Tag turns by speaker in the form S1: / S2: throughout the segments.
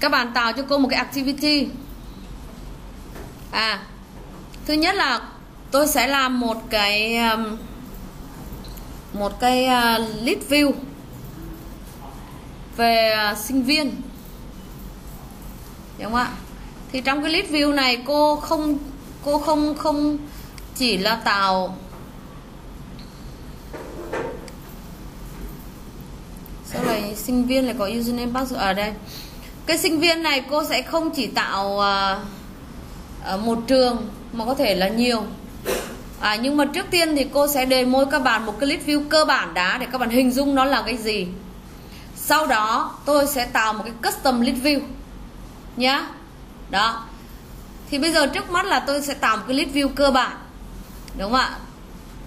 S1: các bạn tạo cho cô một cái activity. À thứ nhất là tôi sẽ làm một cái um, một cái uh, list view về uh, sinh viên. Đúng không ạ? Thì trong cái list view này cô không cô không không chỉ là tạo sau này sinh viên lại có username password ở đây cái sinh viên này cô sẽ không chỉ tạo uh, một trường mà có thể là nhiều. À, nhưng mà trước tiên thì cô sẽ đề môi các bạn một cái list view cơ bản đã để các bạn hình dung nó là cái gì. Sau đó tôi sẽ tạo một cái custom list view. Nhá. Đó. Thì bây giờ trước mắt là tôi sẽ tạo một cái list view cơ bản. Đúng không ạ?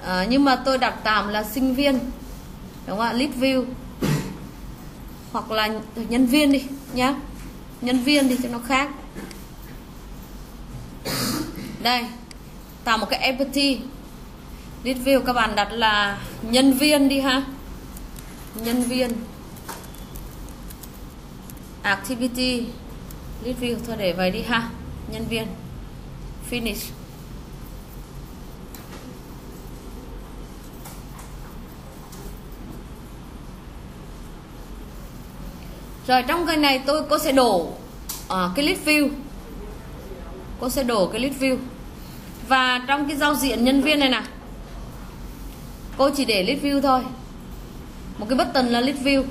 S1: À, nhưng mà tôi đặt tạm là sinh viên. Đúng không ạ? List view. Hoặc là nhân viên đi. Nhá nhân viên đi cho nó khác. Đây, tạo một cái empathy. List view các bạn đặt là nhân viên đi ha. Nhân viên. Activity. List view thôi để vậy đi ha. Nhân viên. Finish. Rồi, trong cái này tôi có sẽ đổ uh, cái list view. Cô sẽ đổ cái list view. Và trong cái giao diện nhân viên này nè cô chỉ để list view thôi. Một cái button là list view.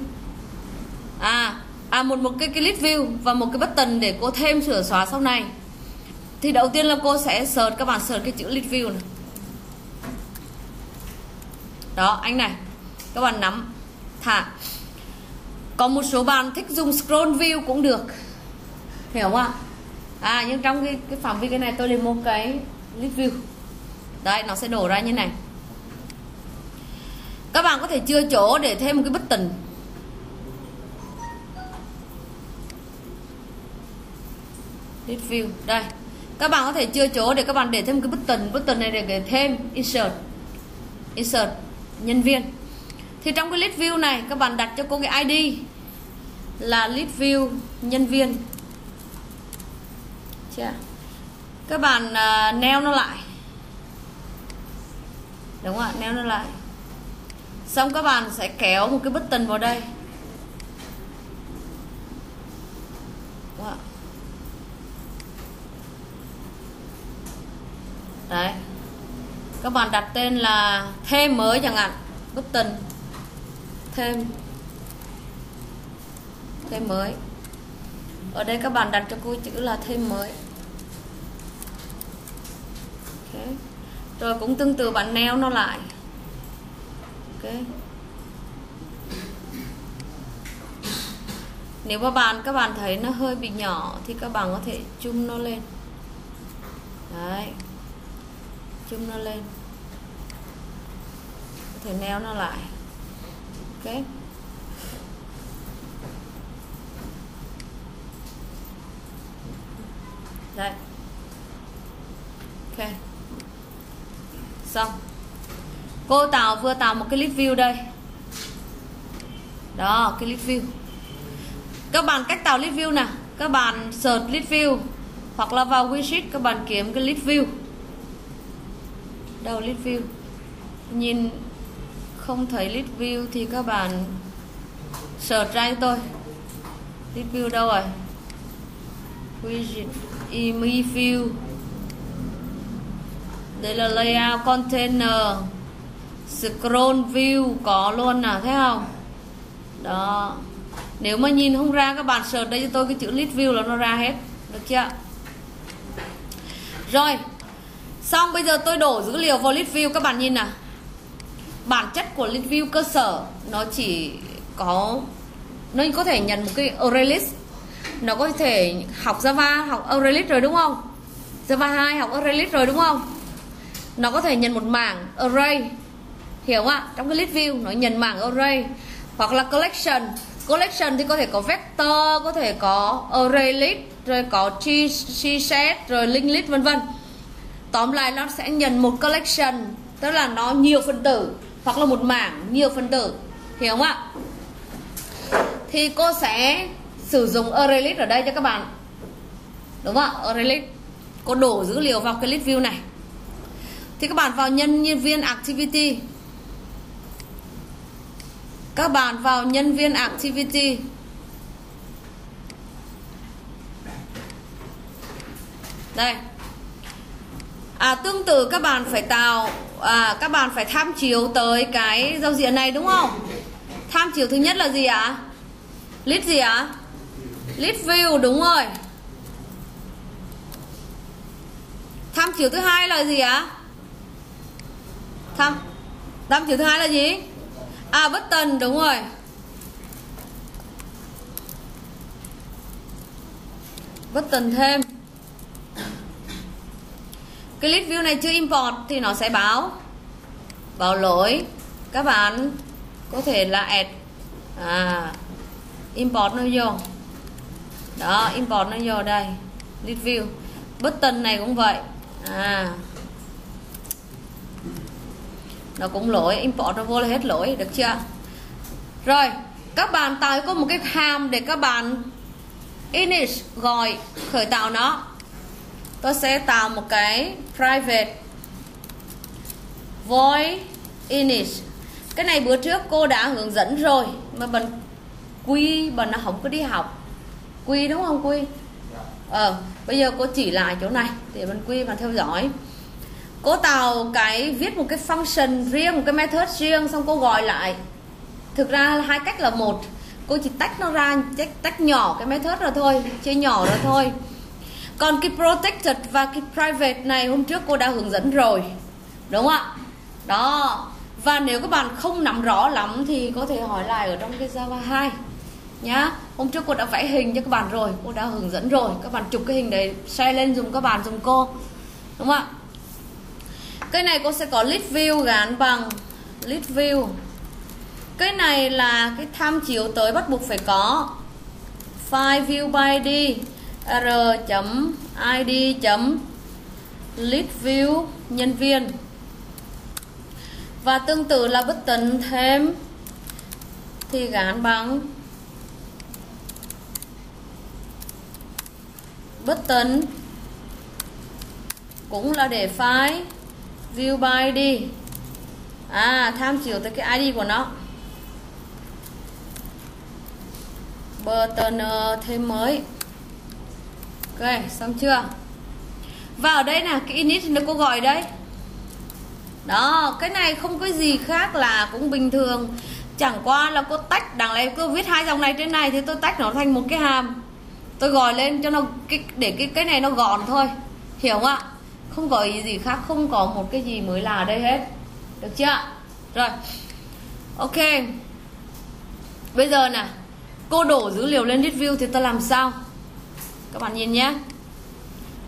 S1: À à một một cái cái list view và một cái button để cô thêm sửa xóa sau này. Thì đầu tiên là cô sẽ search các bạn search cái chữ list view này. Đó anh này các bạn nắm thả. Có một số bạn thích dùng scroll view cũng được hiểu không ạ? À nhưng trong cái, cái phạm vi cái này tôi lên một cái list view. Đấy nó sẽ đổ ra như này. Các bạn có thể chưa chỗ để thêm một cái button list view đây. Các bạn có thể chưa chỗ để các bạn để thêm một cái button button này để để thêm insert. Insert nhân viên. Thì trong cái list view này các bạn đặt cho cô cái ID là list view nhân viên chưa? Các bạn uh, neo nó lại. Đúng không ạ neo nó lại. Xong các bạn sẽ kéo một cái button vào đây. Đúng không ạ? Đấy. Các bạn đặt tên là thêm mới chẳng hạn. Button. Thêm thêm mới. Ở đây các bạn đặt cho cô chữ là thêm mới okay. rồi cũng tương tự bạn neo nó lại. Ok. Nếu mà bạn, các bạn thấy nó hơi bị nhỏ thì các bạn có thể chung nó lên. Đấy. Chung nó lên. Có thể neo nó lại. Ok. Đấy. Ok xong. Cô tạo vừa tạo một cái list view đây. Đó, cái list view. Các bạn cách tạo clip view nè. Các bạn search clip view hoặc là vào widget các bạn kiếm cái clip view. Đâu clip view? Nhìn không thấy clip view thì các bạn search ra cho tôi. Clip view đâu rồi? Widget, image view đây là layout container. Scroll view có luôn nè thấy không? Đó. Nếu mà nhìn không ra các bạn search đây cho tôi cái chữ list view là nó ra hết. Được chưa? Rồi. Xong, bây giờ tôi đổ dữ liệu vào list view. Các bạn nhìn nào. Bản chất của list view cơ sở, nó chỉ có, nó có thể nhận một cái array list. Nó có thể học Java, học array list rồi, đúng không? Java 2 học array list rồi, đúng không? Nó có thể nhận một mảng array, hiểu không ạ? Trong cái list view, nó nhận mảng array. Hoặc là collection. Collection thì có thể có vector, có thể có array list, rồi có chi set, rồi link list, vân vân. Tóm lại, nó sẽ nhận một collection. Tức là nó nhiều phân tử, hoặc là một mảng nhiều phân tử. Hiểu không ạ? Thì cô sẽ sử dụng array list ở đây cho các bạn. Đúng không ạ? Array list. Cô đổ dữ liệu vào cái list view này thì các bạn vào nhân viên activity. Các bạn vào nhân viên activity. Đây. À, tương tự các bạn phải tạo à, các bạn phải tham chiếu tới cái giao diện này đúng không? Tham chiếu thứ nhất là gì ạ? List gì ạ? List view đúng rồi. Tham chiếu thứ hai là gì ạ? Không. Tham chữ thứ hai là gì? À bất tần, đúng rồi. Bất tần thêm. Cái list view này chưa import thì nó sẽ báo. Báo lỗi. Các bạn có thể là add à import nó vô. Đó, import nó vô đây. List view. Button này cũng vậy. À nó cũng lỗi import nó vô là hết lỗi được chưa? Rồi các bạn tạo có một cái hàm để các bạn init gọi khởi tạo nó. Tôi sẽ tạo một cái private void init cái này bữa trước cô đã hướng dẫn rồi mà bạn quy bạn nó không có đi học. Quy đúng không quy? Ờ bây giờ cô chỉ lại chỗ này để bạn quy bạn theo dõi cô tạo cái viết một cái function riêng một cái method riêng xong cô gọi lại. Thực ra hai cách là một. Cô chỉ tách nó ra tách, tách nhỏ cái method rồi thôi chia nhỏ rồi thôi. Còn cái protected và cái private này hôm trước cô đã hướng dẫn rồi. Đúng không ạ? Đó. Và nếu các bạn không nắm rõ lắm thì có thể hỏi lại ở trong cái Java 2 nhá. Hôm trước cô đã vẽ hình cho các bạn rồi cô đã hướng dẫn rồi. Các bạn chụp cái hình đấy share lên dùng các bạn dùng cô. Đúng không ạ? Cái này cô sẽ có list view gắn bằng. List view. Cái này là cái tham chiếu tới bắt buộc phải có. File view by id. R.id list view nhân viên. Và tương tự là button thêm thì gắn bằng. Button cũng là để file view by id à tham chiếu tới cái id của nó. Button ờ, thêm mới. Ok, xong chưa? Và ở đây là cái init nó cô gọi đấy. Đó, cái này không có gì khác là cũng bình thường. Chẳng qua là cô tách, đằng này cô viết hai dòng này trên này thì tôi tách nó thành một cái hàm. Tôi gọi lên cho nó, cái, để cái cái này nó gọn thôi. Hiểu không ạ? Không có ý gì khác, không có một cái gì mới là ở đây hết. Được chưa? Rồi. Ok. Bây giờ nè, cô đổ dữ liệu lên list view thì ta làm sao? Các bạn nhìn nhé.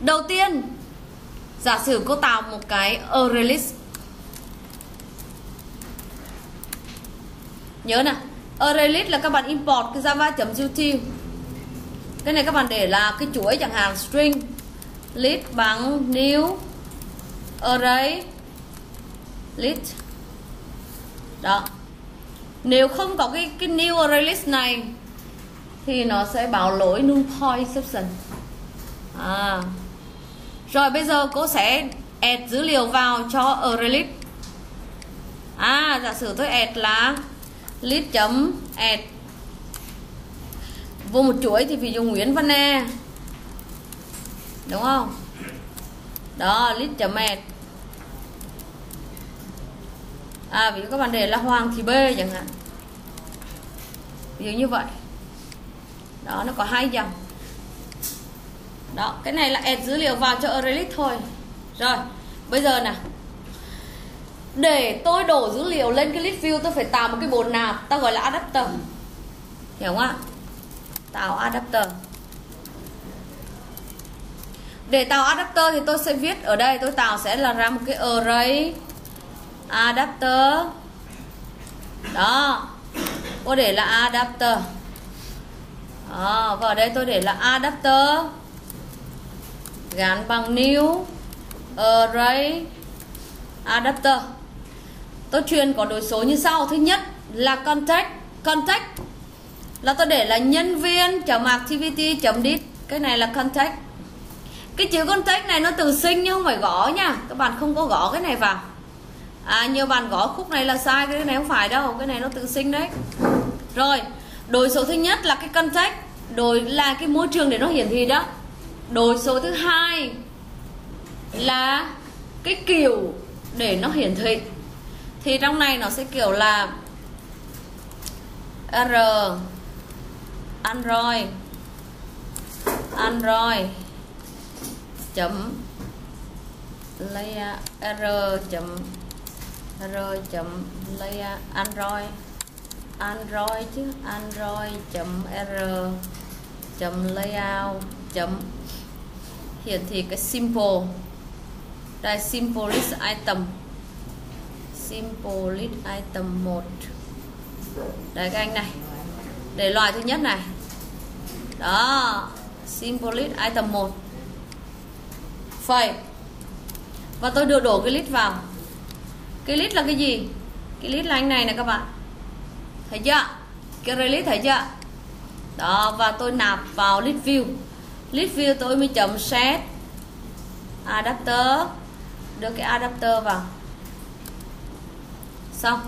S1: Đầu tiên, giả sử cô tạo một cái array list nhớ nè array list là các bạn import cái java.util cái này các bạn để là cái chuỗi chẳng hạn, string list bằng new array list đó. Nếu không có cái cái new array list này, thì nó sẽ báo lỗi null point exception à. rồi, bây giờ cô sẽ add dữ liệu vào cho array list à giả sử tôi add là list chấm add. Vô một chuỗi thì ví dụ Nguyễn Văn E đúng không? Đó list chấm mệt. à ví dụ các bạn để là Hoàng thì B chẳng hạn. Ví dụ như vậy. Đó, nó có hai dòng. Đó, cái này là add dữ liệu vào cho array thôi. Rồi, bây giờ nè để tôi đổ dữ liệu lên cái list view, tôi phải tạo một cái bộ nạp ta gọi là adapter. Hiểu không ạ? Tạo adapter để tạo adapter thì tôi sẽ viết ở đây tôi tạo sẽ là ra một cái array adapter. Đó. Tôi để là adapter. Đó, và ở đây tôi để là adapter. Gắn bằng new array adapter. Tôi truyền có đối số như sau. Thứ nhất là contact. Contact là tôi để là nhân viên chấm activity chấm dit cái này là contact cái chữ contact này nó từ sinh nhưng không phải gõ nha. Các bạn không có gõ cái này vào. À nhiều bạn gõ khúc này là sai, cái này không phải đâu. Cái này nó tự sinh đấy. Rồi đối số thứ nhất là cái contact đối là cái môi trường để nó hiển thị đó. Đối số thứ hai là cái kiểu để nó hiển thị. Thì trong này nó sẽ kiểu là r. Android. Android chấm layer r chấm r chấm layer android. Android chứ, android chấm r chấm layout chấm. Hiển thị cái simple. Đây simple list item. Simple list item 1 đây các anh này. Để loại thứ nhất này. Đó simple list item 1 phẩy và tôi đưa đổ cái lít vào. Cái lít là cái gì? Cái lít là anh này nè các bạn. Thấy chưa? Cái relay thấy chưa? Đó, và tôi nạp vào list view. List view tôi mới chấm set adapter. Đưa cái adapter vào. Xong.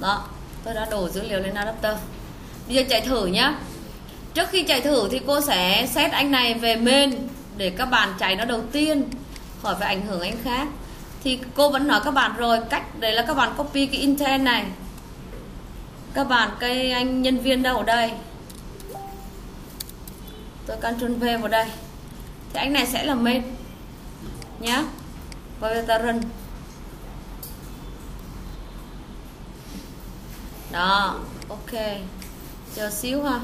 S1: Đó, tôi đã đổ dữ liệu lên adapter. Bây giờ chạy thử nhá. Trước khi chạy thử thì cô sẽ set anh này về main để các bạn chạy nó đầu tiên, khỏi phải ảnh hưởng anh khác. Thì cô vẫn nói các bạn rồi, cách đấy là các bạn copy cái intent này. Các bạn, cái anh nhân viên đâu ở đây? Tôi Ctrl V vào đây. Thì anh này sẽ là main, nhá. Và ta run. Đó, ok. Chờ xíu ha.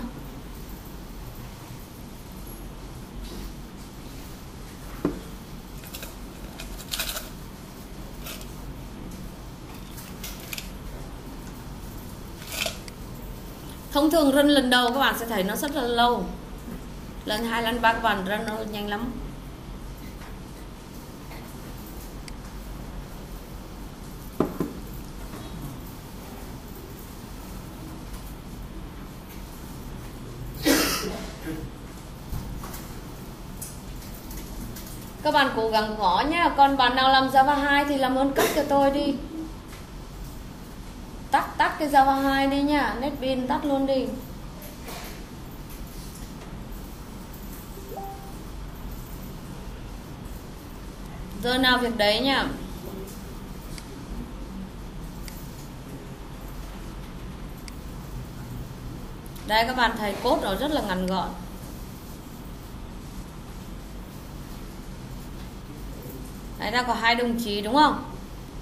S1: Thông thường run lần đầu các bạn sẽ thấy nó rất là lâu. Lần hai, lần ba các bạn run nó nhanh lắm. Các bạn cố gắng gõ nhá còn bạn nào làm Java 2 thì làm ơn cấp cho tôi đi tắt tắt cái Java 2 đi nha NetBeans tắt luôn đi giờ nào việc đấy nha đây các bạn thấy cốt nó rất là ngắn gọn Đấy ra có hai đồng chí đúng không?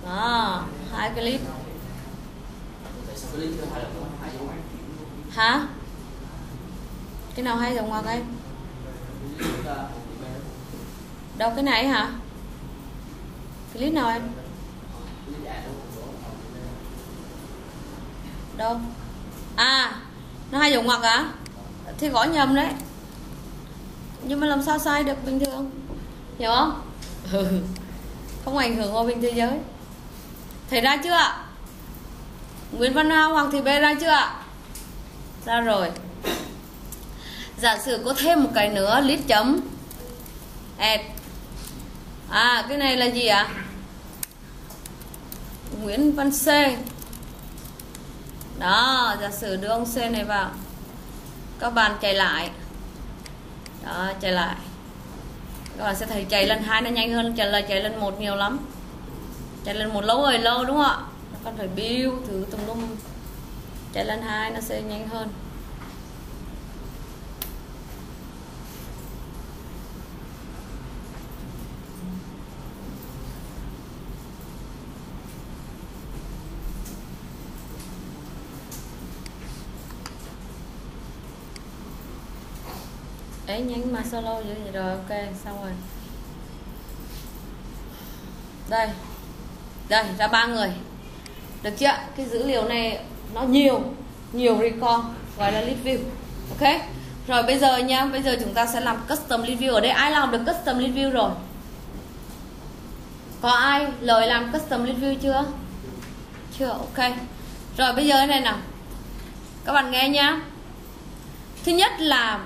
S1: Đó, hai clip. Hả? Cái nào hay dòng ngoặc em? Đâu cái này hả? Clip nào em? Đâu? À, nó hai dòng ngoặc à? Thì gõ nhầm đấy. Nhưng mà làm sao sai được bình thường? Hiểu không? Ừ không ảnh hưởng hòa bình thế giới thấy ra chưa Nguyễn Văn Hoa Hoàng Thị Bê ra chưa ạ? Ra rồi. Giả sử có thêm một cái nữa, lít chấm. Add à cái này là gì ạ? Nguyễn Văn C. Đó, giả sử đưa ông C này vào. Các bạn chạy lại. Đó, chạy lại. Các bạn sẽ thấy chạy lần hai nó nhanh hơn chạy là chạy lần một nhiều lắm. Chạy lần một lâu rồi lâu đúng không ạ? Con phải build thứ tùm lum. Chạy lần hai nó sẽ nhanh hơn. Ấy nhấn mà solo vậy rồi, ok, xong rồi. Đây đây, ra ba người được chưa? Cái dữ liệu này nó nhiều nhiều record, gọi là lead view. Ok? Rồi bây giờ nha, bây giờ chúng ta sẽ làm custom lead view. Ở đây ai làm được custom lead view rồi? Có ai lời làm custom lead view chưa? Chưa, ok. Rồi bây giờ này nào. Các bạn nghe nhá thứ nhất là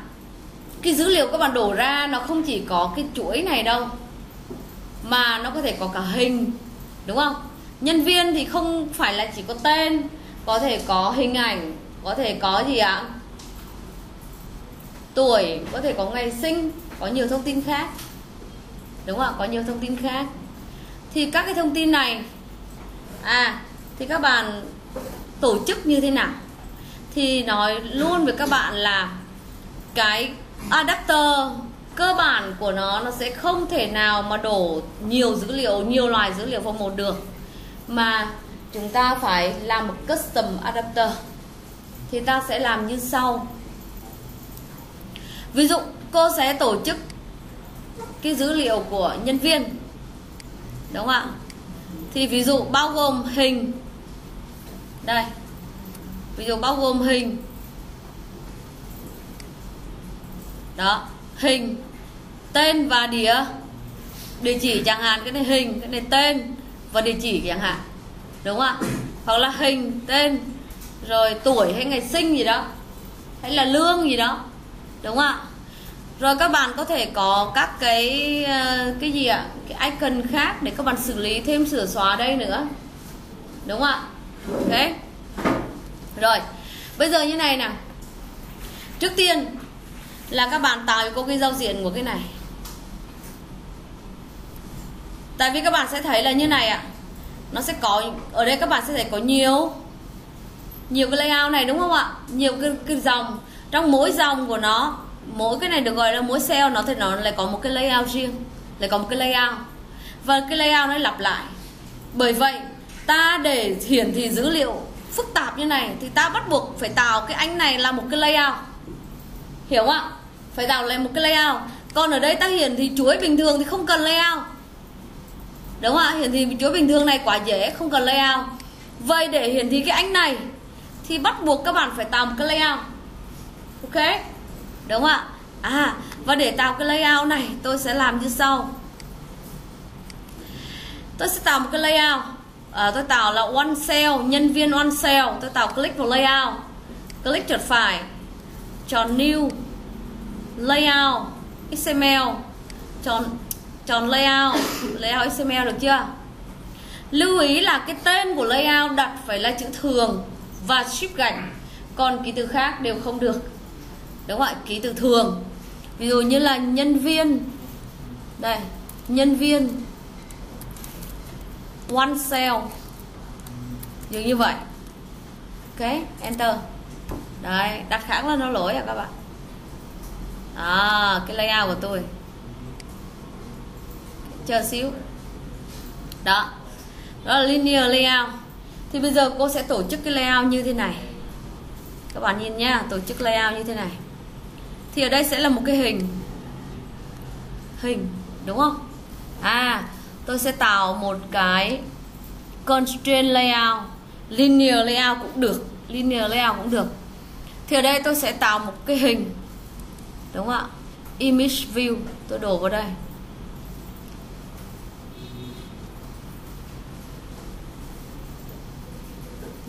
S1: cái dữ liệu các bạn đổ ra nó không chỉ có cái chuỗi này đâu, mà nó có thể có cả hình, đúng không? Nhân viên thì không phải là chỉ có tên, có thể có hình ảnh, có thể có gì ạ? Tuổi, có thể có ngày sinh, có nhiều thông tin khác. Đúng không ạ? Có nhiều thông tin khác. Thì các cái thông tin này à thì các bạn tổ chức như thế nào? Thì nói luôn với các bạn là cái adapter cơ bản của nó nó sẽ không thể nào mà đổ nhiều dữ liệu, nhiều loài dữ liệu vào một được mà chúng ta phải làm một custom adapter, thì ta sẽ làm như sau. Ví dụ, cô sẽ tổ chức cái dữ liệu của nhân viên, đúng không ạ? Thì ví dụ bao gồm hình. Đây, ví dụ bao gồm hình. Đó, hình, tên và địa địa chỉ chẳng hạn, cái này hình, cái này tên và địa chỉ chẳng hạn. Đúng không ạ? Hoặc là hình, tên, rồi tuổi hay ngày sinh gì đó. Hay là lương gì đó. Đúng không ạ? Rồi các bạn có thể có các cái ờ, cái gì ạ? Cái icon khác để các bạn xử lý, thêm sửa xóa đây nữa. Đúng không ạ? Ok. Rồi. Bây giờ như này nè. Trước tiên là các bạn tạo cho cô cái giao diện của cái này tại vì các bạn sẽ thấy là như này ạ. Nó sẽ có ở đây các bạn sẽ thấy có nhiều nhiều cái layout này đúng không ạ? Nhiều cái, cái dòng. Trong mỗi dòng của nó mỗi cái này được gọi là mỗi cell nó thì nó lại có một cái layout riêng lại có một cái layout. Và cái layout nó lặp lại. Bởi vậy ta để hiển thị dữ liệu phức tạp như này thì ta bắt buộc phải tạo cái anh này là một cái layout. Hiểu không ạ? Phải tạo lại một cái layout. Còn ở đây ta hiển thị chuỗi bình thường thì không cần layout đúng không ạ? Hiển thị chuỗi bình thường này quá dễ không cần layout. Vậy để hiển thị cái anh này thì bắt buộc các bạn phải tạo một cái layout. Ok? Đúng không ạ? À và để tạo cái layout này tôi sẽ làm như sau. Tôi sẽ tạo một cái layout. À, tôi tạo là one cell nhân viên one cell. Tôi tạo click vào layout. Click chuột phải. Chọn new layout XML chọn chọn layout. Layout XML được chưa? Lưu ý là cái tên của layout đặt phải là chữ thường và ship gạch. Còn ký tự khác đều không được. Đúng không ạ? Ký tự thường. Ví dụ như là nhân viên. Đây, nhân viên. One cell. Dường như vậy. Ok, enter. Đấy, đặt khác là nó lỗi à các bạn. À cái layout của tôi chờ xíu. Đó. Đó là linear layout. Thì bây giờ cô sẽ tổ chức cái layout như thế này. Các bạn nhìn nhá, tổ chức layout như thế này. Thì ở đây sẽ là một cái hình. Hình, đúng không? À tôi sẽ tạo một cái constraint layout. Linear layout cũng được. Linear layout cũng được. Thì ở đây tôi sẽ tạo một cái hình. Đúng không ạ? Image view. Tôi đổ vào đây.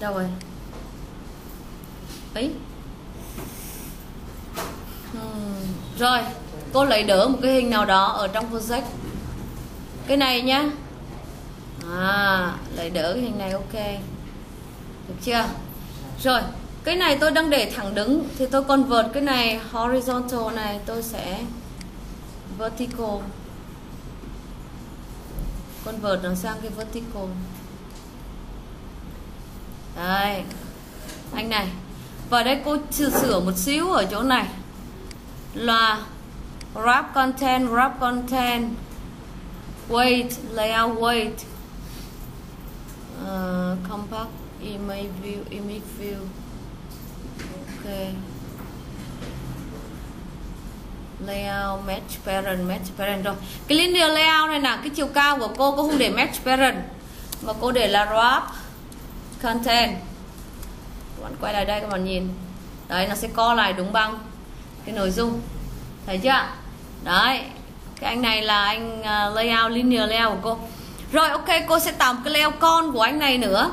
S1: Đâu rồi? Ấy hmm. rồi cô lấy đỡ một cái hình nào đó ở trong project. Cái này nhá. À lấy đỡ cái hình này, ok. Được chưa? Rồi, cái này tôi đang để thẳng đứng, thì tôi convert cái này horizontal này, tôi sẽ vertical. Convert nó sang cái vertical đây. Anh này và đây cô sửa một xíu ở chỗ này. Là wrap content wrap content. Weight layout weight uh, ờ, compact image view image view. Ok. Layout match parent match parent. Rồi cái linear layout này là cái chiều cao của cô cô không để match parent. Mà cô để là wrap content. Các bạn quay lại đây các bạn nhìn. Đấy nó sẽ co lại đúng bằng cái nội dung. Thấy chưa? Đấy cái anh này là anh uh, layout linear layout của cô. Rồi ok cô sẽ tạo một cái layout con của anh này nữa.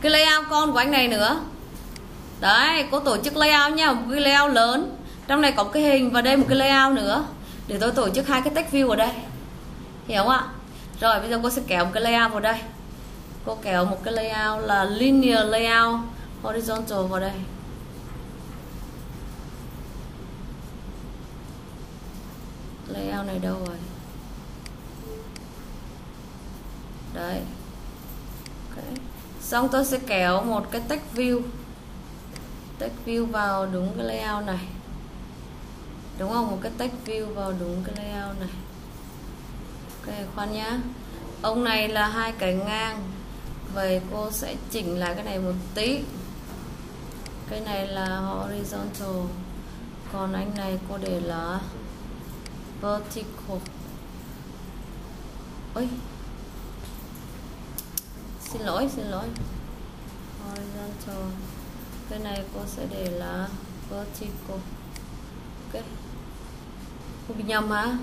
S1: Cái layout con của anh này nữa. Đấy cô tổ chức layout nha một cái layout lớn. Trong này có một cái hình và đây một cái layout nữa. Để tôi tổ chức hai cái text view ở đây. Hiểu không ạ? Rồi bây giờ cô sẽ kéo một cái layout vào đây cô kéo một cái layout là linear layout, horizontal vào đây. Layout này đâu rồi? Đấy okay. xong tôi sẽ kéo một cái text view. Text view vào đúng cái layout này. Đúng không? Một cái text view vào đúng cái layout này. Ok, khoan nhá. Ông này là hai cái ngang vậy cô sẽ chỉnh lại cái này một tí. Cái này là horizontal. Còn anh này cô để là vertical. Ôi. Xin lỗi xin lỗi. Horizontal. Cái này cô sẽ để là vertical. Ok. Cô bị nhầm hả?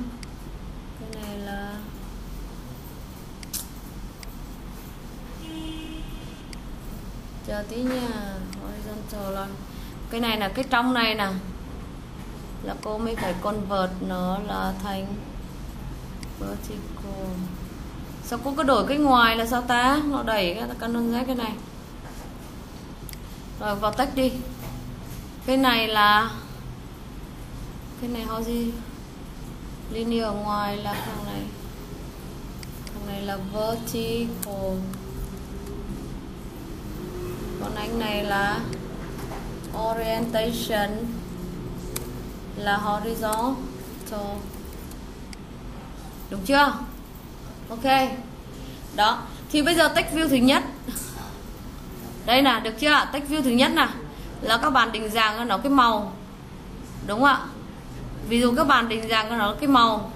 S1: Cái này là chờ tí nha, horizontal là cái này là cái trong này nè. Là cô mới phải convert nó là thành vertical. Sao cô có đổi cái ngoài là sao ta? Nó đẩy cái canon z cái này. Rồi, vào tách đi. Cái này là, cái này họ gì linear ngoài là thằng này. Thằng này là vertical còn anh này là orientation là horizontal. Đúng chưa? Ok. Đó. Thì bây giờ text view thứ nhất. Đây nè được chưa? Text view thứ nhất nè. Là các bạn định dạng cho nó cái màu. Đúng không ạ? Ví dụ các bạn định dạng cho nó cái màu.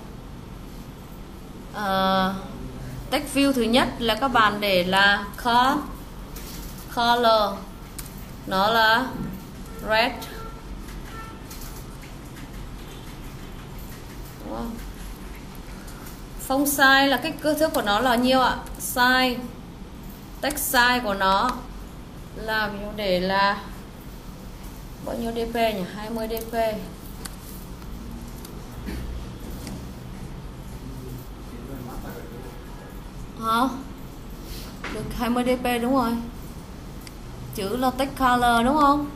S1: Ờ, uh, text view thứ nhất là các bạn để là color color nó là red đúng không size là cái cơ thước của nó là nhiêu ạ? Size Text size của nó là ví dụ để là bao nhiêu dp nhỉ? 20 dp. Hả? Được 20 dp đúng rồi. Chữ Lotus color, đúng không?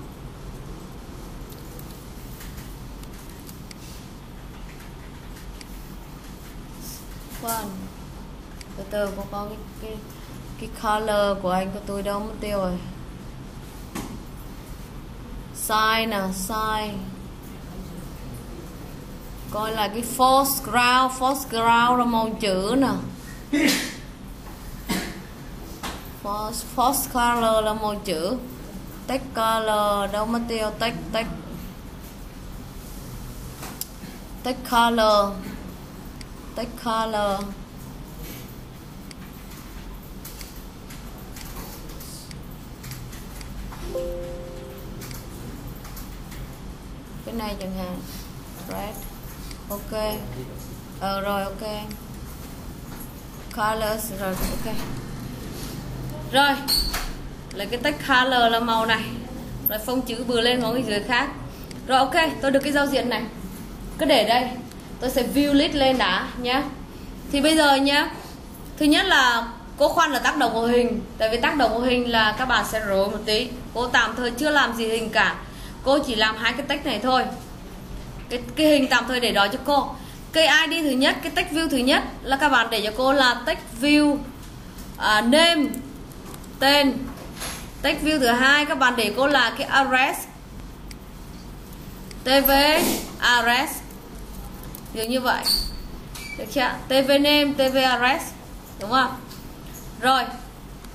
S1: khoan từ từ có có cái cái cái color của anh của tôi đâu mất tiêu rồi sai nè sai. coi là cái false ground false ground là màu chữ nè false color là màu chữ. Text color, đâu mất tiêu, text text. Text color. Text color. Cái này chẳng hạn. Red. Ok. Ờ rồi, ok. Colors, rồi, ok rồi lấy cái text color là màu này rồi phông chữ bừa lên một cái dưới khác. Rồi ok tôi được cái giao diện này. Cứ để đây tôi sẽ view list lên đã nhé thì bây giờ nhé thứ nhất là cô khoan là tác động mô hình tại vì tác động mô hình là các bạn sẽ rối một tí. Cô tạm thời chưa làm gì hình cả cô chỉ làm hai cái text này thôi. Cái, cái hình tạm thời để đó cho cô. Cái ID thứ nhất cái text view thứ nhất là các bạn để cho cô là text view à, name tên. Text view thứ hai các bạn để cô là cái address tv address kiểu như vậy. Được chưa? Tv name tv address đúng không? Rồi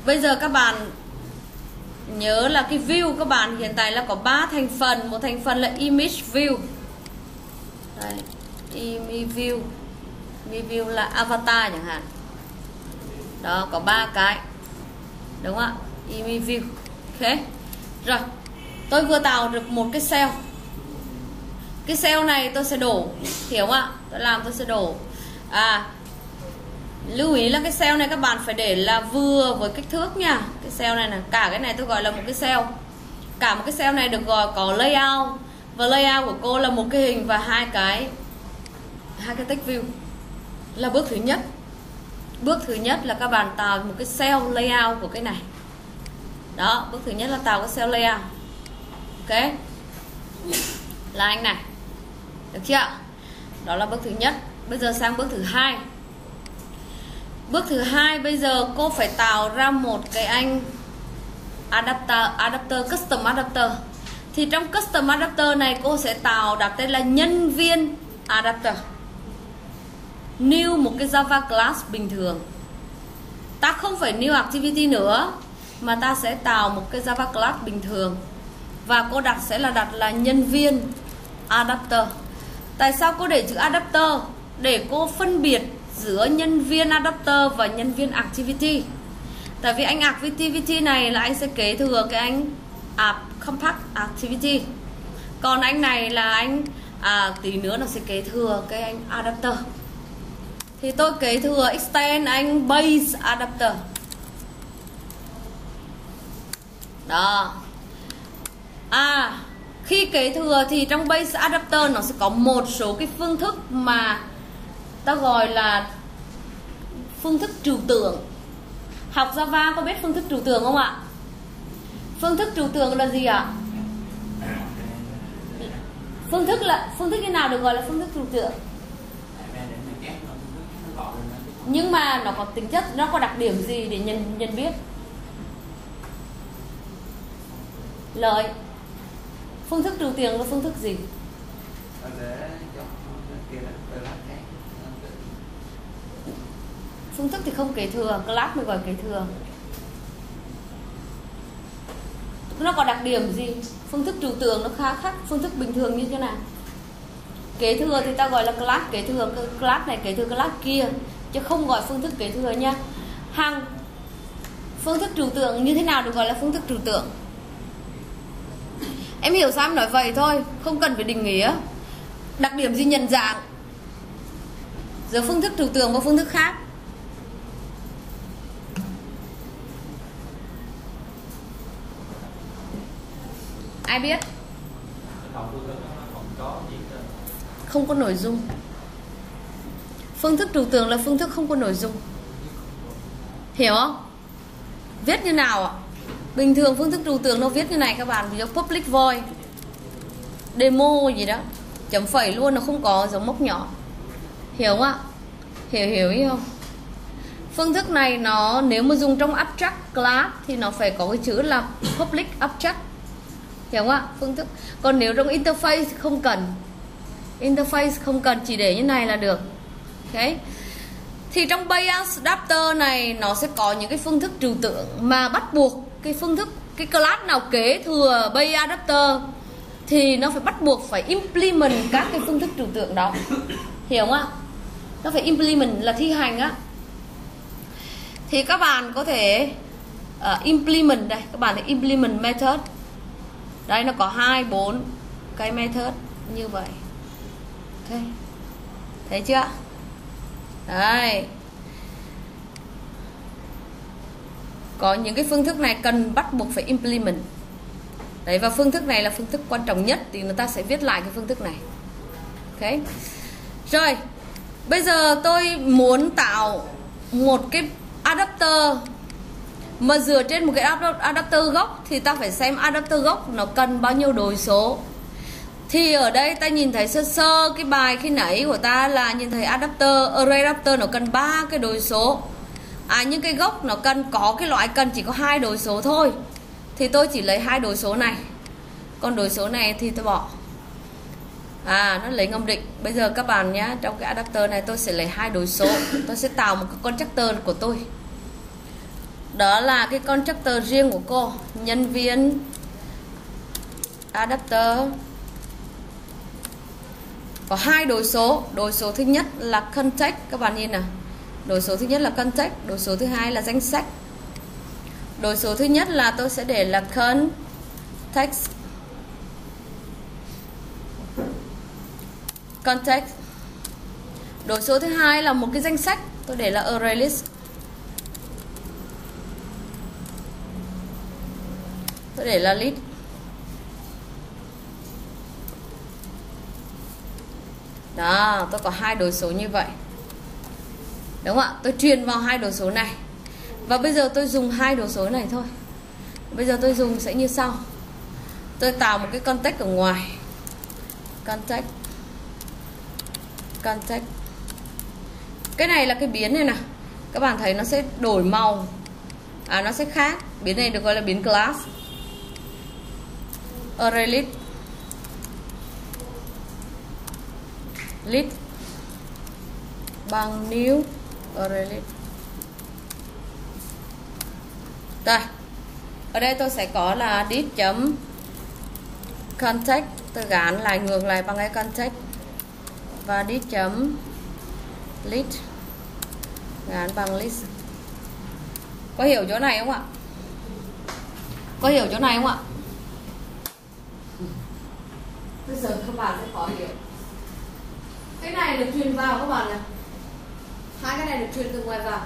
S1: bây giờ các bạn nhớ là cái view các bạn hiện tại là có 3 thành phần. Một thành phần là image view. Đây, image view. Image view là avatar chẳng hạn. Đó có ba cái đúng không ạ? Image view ok. Rồi, tôi vừa tạo được một cái cell. Cái cell này tôi sẽ đổ, hiểu không ạ? Tôi làm tôi sẽ đổ. À lưu ý là cái cell này các bạn phải để là vừa với kích thước nha. Cái cell này là cả cái này tôi gọi là một cái cell. Cả một cái cell này được gọi có layout. Và layout của cô là một cái hình và hai cái hai cái text view. Là bước thứ nhất bước thứ nhất là các bạn tạo một cái cell layout của cái này. Đó, bước thứ nhất là tạo cái cell layout. Ok. Là anh này. Được chưa? Đó là bước thứ nhất. Bây giờ sang bước thứ hai. Bước thứ hai, bây giờ cô phải tạo ra một cái anh adapter adapter, custom adapter. Thì trong custom adapter này, cô sẽ tạo đặt tên là nhân viên adapter new một cái java class bình thường. Ta không phải new activity nữa mà ta sẽ tạo một cái java class bình thường. Và cô đặt sẽ là đặt là nhân viên adapter. Tại sao cô để chữ adapter? Để cô phân biệt giữa nhân viên adapter và nhân viên activity. Tại vì anh activity này là anh sẽ kế thừa cái anh app compact activity. Còn anh này là anh à, tí nữa nó sẽ kế thừa cái anh adapter thì tôi kế thừa extend anh base adapter. Đó. À khi kế thừa thì trong base adapter nó sẽ có một số cái phương thức mà ta gọi là phương thức trừu tượng. Học Java có biết phương thức trừu tượng không ạ? Phương thức trừu tượng là gì ạ? Phương thức là, phương thức như nào được gọi là phương thức trừu tượng? Nhưng mà nó có tính chất nó có đặc điểm gì để nhân nhân biết? Lợi. Phương thức trừ tiền là phương thức gì? Phương thức thì không kế thừa class mới gọi kế thừa. Nó có đặc điểm gì? Phương thức trừu tượng nó khá khác phương thức bình thường như thế nào kế thừa thì ta gọi là class, kế thừa class này, kế thừa class kia, chứ không gọi phương thức kế thừa nha. Hàng phương thức trừu tượng như thế nào được gọi là phương thức trừu tượng? Em hiểu sao em nói vậy thôi, không cần phải định nghĩa. Đặc điểm gì nhận dạng giữa phương thức trừu tượng và phương thức khác? Ai biết? Không có nội dung. Phương thức trừu tượng là phương thức không có nội dung. Hiểu không? Viết như nào ạ? Bình thường phương thức trừu tượng nó viết như này các bạn, ví dụ public void, demo gì đó, chấm phẩy luôn nó không có, dấu mốc nhỏ. Hiểu không ạ? Hiểu hiểu ý không? Phương thức này nó, nếu mà dùng trong abstract class thì nó phải có cái chữ là public abstract. Hiểu không ạ? Phương thức. Còn nếu trong interface thì không cần interface không cần chỉ để như này là được. Ok thì trong bias adapter này nó sẽ có những cái phương thức trừu tượng mà bắt buộc cái phương thức cái class nào kế thừa bias adapter thì nó phải bắt buộc phải implement các cái phương thức trừu tượng đó. Hiểu không ạ? Nó phải implement là thi hành á. Thì các bạn có thể uh, implement đây các bạn thể implement method. Đây nó có hai bốn cái method như vậy ok thấy chưa? Đấy. có những cái phương thức này cần bắt buộc phải implement. Đấy, và phương thức này là phương thức quan trọng nhất thì người ta sẽ viết lại cái phương thức này. Ok rồi, bây giờ tôi muốn tạo một cái adapter. Mà dựa trên một cái adapter gốc thì ta phải xem adapter gốc nó cần bao nhiêu đổi số thì ở đây ta nhìn thấy sơ sơ cái bài khi nãy của ta là nhìn thấy adapter, array adapter nó cần ba cái đối số. À những cái gốc nó cần có cái loại cần chỉ có hai đối số thôi. Thì tôi chỉ lấy hai đối số này. Còn đối số này thì tôi bỏ. À nó lấy ngâm định. Bây giờ các bạn nhé trong cái adapter này tôi sẽ lấy hai đối số. Tôi sẽ tạo một cái constructor của tôi. Đó là cái constructor riêng của cô. Nhân viên adapter có hai đối số. Đối số thứ nhất là context các bạn nhìn nào. Đối số thứ nhất là context đối số thứ hai là danh sách. Đối số thứ nhất là tôi sẽ để là context. Context. Đối số thứ hai là một cái danh sách. Tôi để là array list tôi để là list đó, tôi có hai đối số như vậy. Đúng không ạ? Tôi truyền vào hai đối số này. Và bây giờ tôi dùng hai đối số này thôi. Bây giờ tôi dùng sẽ như sau. Tôi tạo một cái contact ở ngoài. Contact contact cái này là cái biến này nè các bạn thấy nó sẽ đổi màu. À nó sẽ khác. Biến này được gọi là biến class. Array list bằng new array list đây ở đây tôi sẽ có là dit chấm context tôi gắn lại ngược lại bằng cái context và dit chấm list gắn bằng list có hiểu chỗ này không ạ? Có hiểu chỗ này không ạ? Bây giờ các bạn sẽ khó hiểu cái này được truyền vào các bạn này. Hai cái này được truyền từ ngoài vào.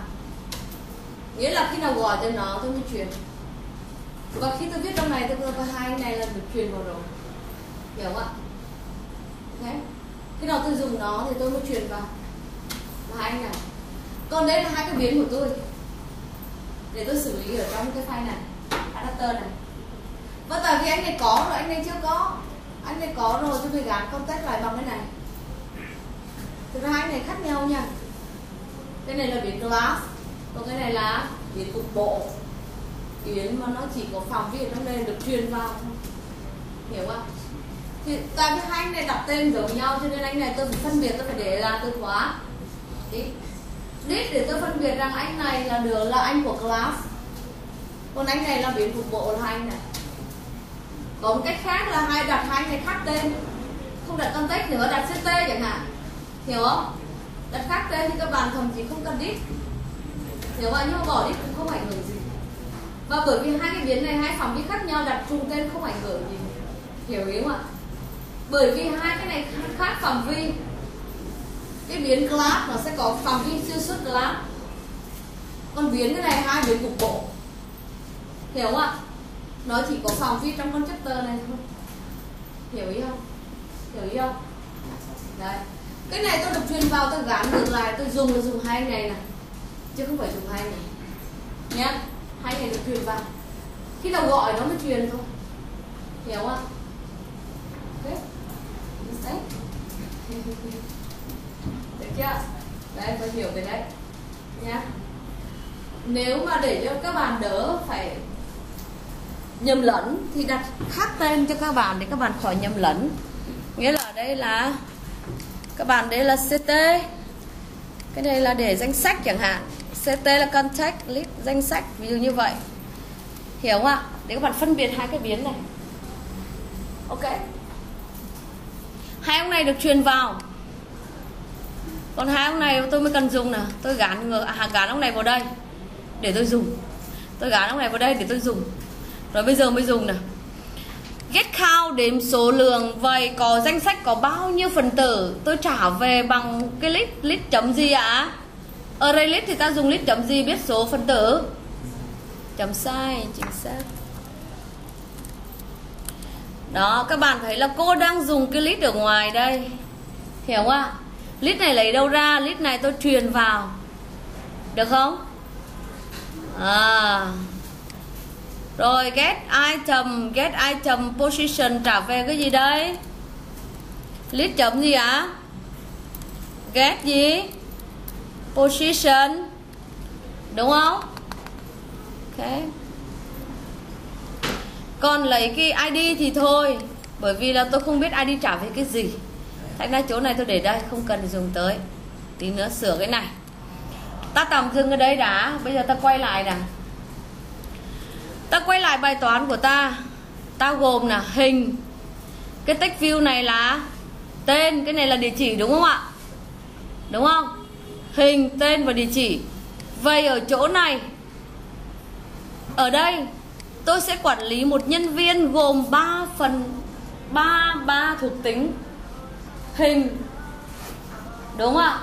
S1: Nghĩa là khi nào gọi cho nó tôi mới truyền. Và khi tôi viết trong này, tôi có hai này là được truyền vào rồi. Hiểu không ạ? Đấy. khi nào tôi dùng nó thì tôi mới truyền vào. Và hai này. Còn đây là hai cái biến của tôi. Để tôi xử lý ở trong cái file này, adapter này. Và tại vì anh này có rồi, anh này chưa có. Anh này có rồi, tôi phải gắn context lại bằng cái này thực ra hai này khác nhau nha. Cái này là biến class còn cái này là biến cục bộ. Biến mà nó chỉ có phòng vi trong đây được truyền vào hiểu không? Thì tại vì hai anh này đặt tên giống nhau cho nên anh này tôi phải phân biệt, tôi phải để là từ khóa. Đít để tôi phân biệt rằng anh này là được là anh của class còn anh này là biến cục bộ là anh này. Có một cách khác là hai đặt hai này khác tên, không đặt context nữa, đặt ct chẳng hạn hiểu không? Đặt khác tên thì các bạn thậm chí không cần đít hiểu không nhưng mà bỏ đít cũng không ảnh hưởng gì. Và bởi vì hai cái biến này, hai phòng đi khác nhau, đặt trùng tên không ảnh hưởng gì. Hiểu ý không ạ? Bởi vì hai cái này khác phạm vi. Cái biến class nó sẽ có phạm vi siêu suất class. Còn biến cái này, hai biến cục bộ. Hiểu không ạ? Nó chỉ có phạm vi trong con chapter này thôi. Hiểu ý không? Hiểu ý không? Đấy cái này tôi được truyền vào, tôi gắn ngược lại, tôi dùng là dùng hai này. Nè chứ không phải dùng hai này nhé hai này được truyền vào. Khi nào gọi nó mới truyền thôi. Hiểu không? Ok đấy. Được chưa? Đấy tôi hiểu về đấy. Nhá. Nếu mà để cho các bạn đỡ phải nhầm lẫn thì đặt khác tên cho các bạn để các bạn khỏi nhầm lẫn. Nghĩa là đây là các bạn đây là ct cái này là để danh sách chẳng hạn. Ct là contact list danh sách ví dụ như vậy. Hiểu không ạ? Để các bạn phân biệt hai cái biến này. Ok. Hai ông này được truyền vào. Còn hai ông này tôi mới cần dùng nè. Tôi gắn ngược à, gắn ông này vào đây để tôi dùng. Tôi gắn ông này vào đây để tôi dùng. Rồi bây giờ mới dùng nè get count đếm số lượng, vậy có danh sách có bao nhiêu phần tử? Tôi trả về bằng cái list list chấm gì ạ? À? array list thì ta dùng list chấm gì biết số phần tử? Chấm sai, chính xác. Đó, các bạn thấy là cô đang dùng cái list ở ngoài đây. Hiểu không ạ? List này lấy đâu ra? List này tôi truyền vào. Được không? À rồi, get item get item position trả về cái gì đây? List chấm gì ạ? À? get gì? Position. Đúng không? Ok. Còn lấy cái id thì thôi, bởi vì là tôi không biết id trả về cái gì. Thành ra chỗ này tôi để đây, không cần dùng tới. Tí nữa sửa cái này. Ta tạm dừng ở đây đã. Bây giờ ta quay lại nè ta quay lại bài toán của ta. Ta gồm là hình. Cái text view này là tên, cái này là địa chỉ, đúng không ạ? Đúng không? Hình, tên và địa chỉ. Vậy ở chỗ này, ở đây, tôi sẽ quản lý một nhân viên gồm 3 phần 3 ba thuộc tính. Hình. Đúng không ạ?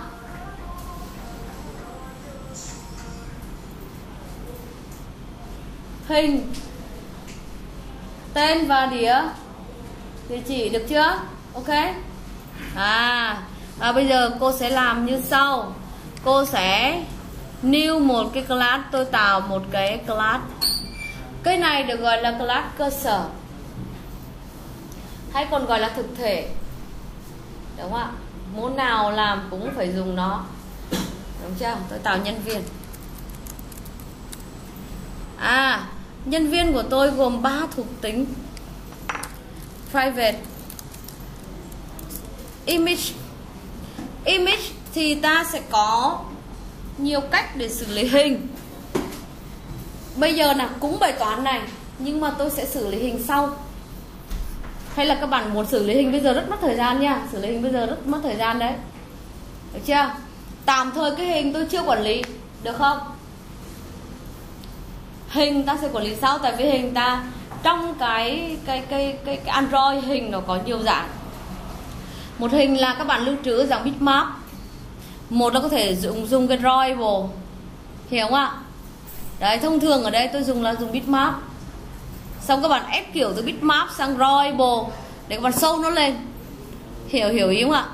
S1: Hình tên và địa địa chỉ được chưa? Ok. À à, bây giờ cô sẽ làm như sau. Cô sẽ new một cái class tôi tạo một cái class. Cái này được gọi là class cơ sở. Hay còn gọi là thực thể. Đúng không ạ? Muốn nào làm cũng phải dùng nó. Đúng chưa? Tôi tạo nhân viên. À nhân viên của tôi gồm 3 thuộc tính. Private. Image. Image thì ta sẽ có nhiều cách để xử lý hình. Bây giờ là cũng bài toán này, nhưng mà tôi sẽ xử lý hình sau. Hay là các bạn muốn xử lý hình bây giờ rất mất thời gian nha. Xử lý hình bây giờ rất mất thời gian đấy. Được chưa? Tạm thời cái hình tôi chưa quản lý, được không? Hình ta sẽ quản lý sau tại vì hình ta trong cái cái cái cái, cái android hình nó có nhiều dạng. Một hình là các bạn lưu trữ dạng bitmap. Một là có thể dùng dùng cái drawable hiểu không ạ? Đấy thông thường ở đây tôi dùng là dùng bitmap. Xong các bạn ép kiểu từ bitmap sang drawable để các bạn sâu nó lên. Hiểu hiểu ý không ạ?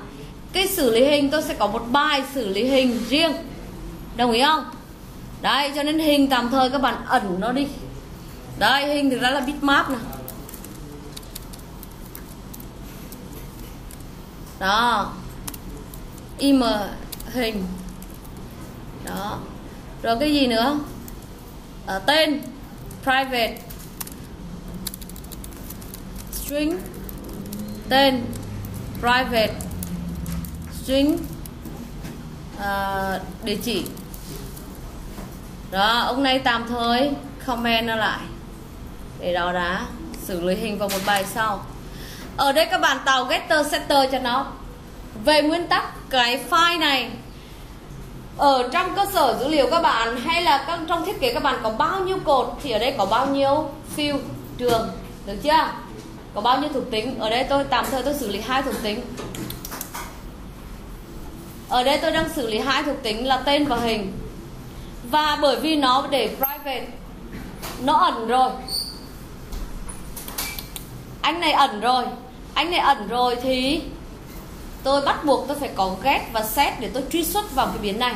S1: Cái xử lý hình tôi sẽ có một bài xử lý hình riêng. Đồng ý không? Đấy cho nên hình tạm thời các bạn ẩn nó đi. Đây hình thực ra là bitmap này, đó. Im hình. Đó. Rồi cái gì nữa? À, tên private. String. Tên private. String. À, địa chỉ đó, ông này tạm thời, comment nó lại. Để đó đã xử lý hình vào một bài sau. Ở đây các bạn tạo getter setter cho nó. Về nguyên tắc, cái file này, ở trong cơ sở dữ liệu các bạn, hay là các trong thiết kế các bạn có bao nhiêu cột, thì ở đây có bao nhiêu field trường được chưa? Có bao nhiêu thuộc tính. Ở đây tôi tạm thời tôi xử lý hai thuộc tính. Ở đây tôi đang xử lý hai thuộc tính là tên và hình và bởi vì nó để private, nó ẩn rồi. Anh này ẩn rồi. Anh này ẩn rồi thì tôi bắt buộc tôi phải có get và set để tôi truy xuất vào cái biến này.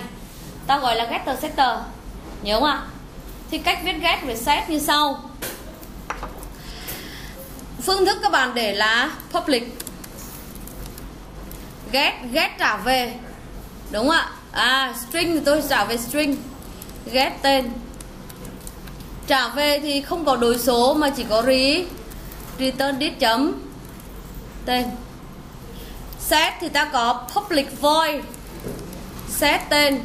S1: Ta gọi là getter setter nhớ không ạ? Thì cách viết get và set như sau. Phương thức các bạn để là public. Get get trả về. Đúng không ạ? À string thì tôi trả về string ghét tên. Trả về thì không có đối số mà chỉ có re return dit chấm, tên. Set thì ta có public void set tên.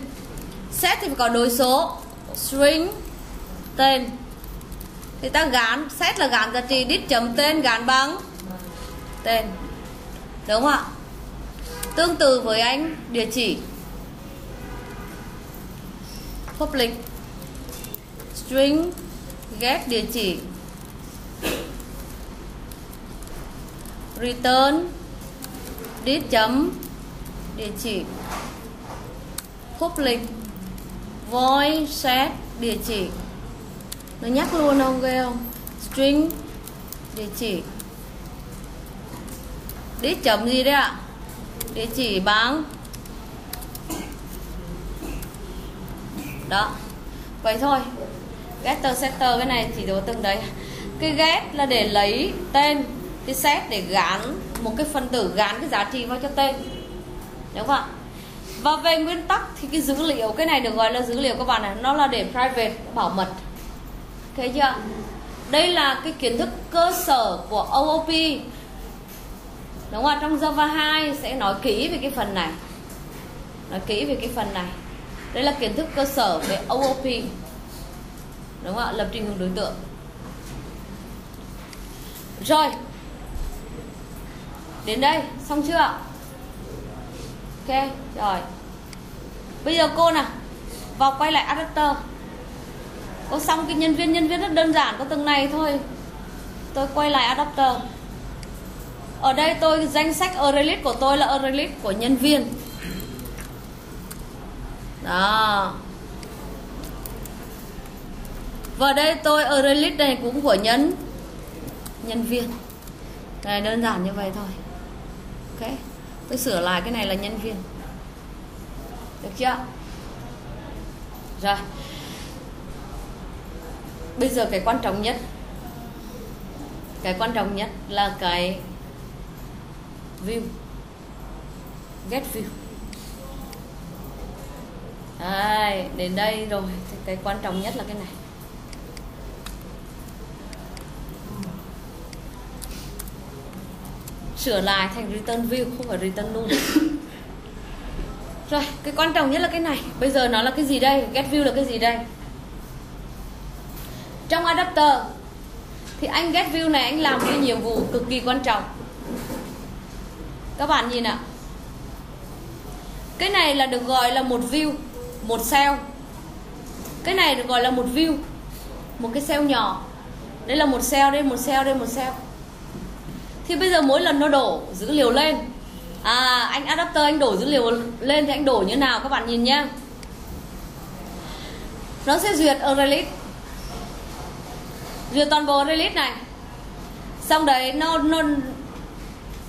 S1: Set thì phải có đối số, string, tên. Thì ta gán set là gán giá trị dit chấm tên, gán bằng tên. Đúng không ạ? Tương tự với anh, địa chỉ public. String. Get địa chỉ. Return. Dit chấm. Địa chỉ. Public. Void. Set. Địa chỉ. Nó nhắc luôn không, ghê không? String. Địa chỉ. Dit chấm gì đấy ạ? Địa chỉ bằng đó. Vậy thôi getter setter cái này chỉ có từng đấy. Cái get là để lấy tên, cái set để gắn một cái phần tử gắn cái giá trị vào cho tên. Đúng không ạ? Và về nguyên tắc thì cái dữ liệu, cái này được gọi là dữ liệu các bạn này nó là để private, bảo mật. Thế chưa đây là cái kiến thức cơ sở của OOP đúng không trong Java 2 sẽ nói kỹ về cái phần này. Nói kỹ về cái phần này đây là kiến thức cơ sở về OOP đúng không ạ? Lập trình hướng đối tượng. Rồi. Đến đây. Xong chưa ok, rồi. Bây giờ cô nè vào quay lại adapter. Cô xong cái nhân viên nhân viên rất đơn giản, có từng này thôi. Tôi quay lại adapter. Ở đây tôi danh sách array của tôi là array của nhân viên đó. Và đây tôi ở list này cũng của nhân nhân viên. Này đơn giản như vậy thôi. Ok. Tôi sửa lại cái này là nhân viên. Được chưa? Rồi. Bây giờ cái quan trọng nhất. Cái quan trọng nhất là cái view. Get view. Đây, đến đây rồi. Thì cái quan trọng nhất là cái này. Sửa lại thành return view không phải return null rồi cái quan trọng nhất là cái này. Bây giờ nó là cái gì đây? Get view là cái gì đây? Trong adapter thì anh get view này anh làm cái nhiệm vụ cực kỳ quan trọng. Các bạn nhìn ạ. Cái này là được gọi là một view một sale cái này được gọi là một view, một cái sale nhỏ. Đây là một sale đây một sale đây một sale thì bây giờ mỗi lần nó đổ dữ liệu lên. À anh adapter, anh đổ dữ liệu lên thì anh đổ như nào các bạn nhìn nhá. Nó sẽ duyệt array duyệt toàn bộ array này. Xong đấy, nó nó,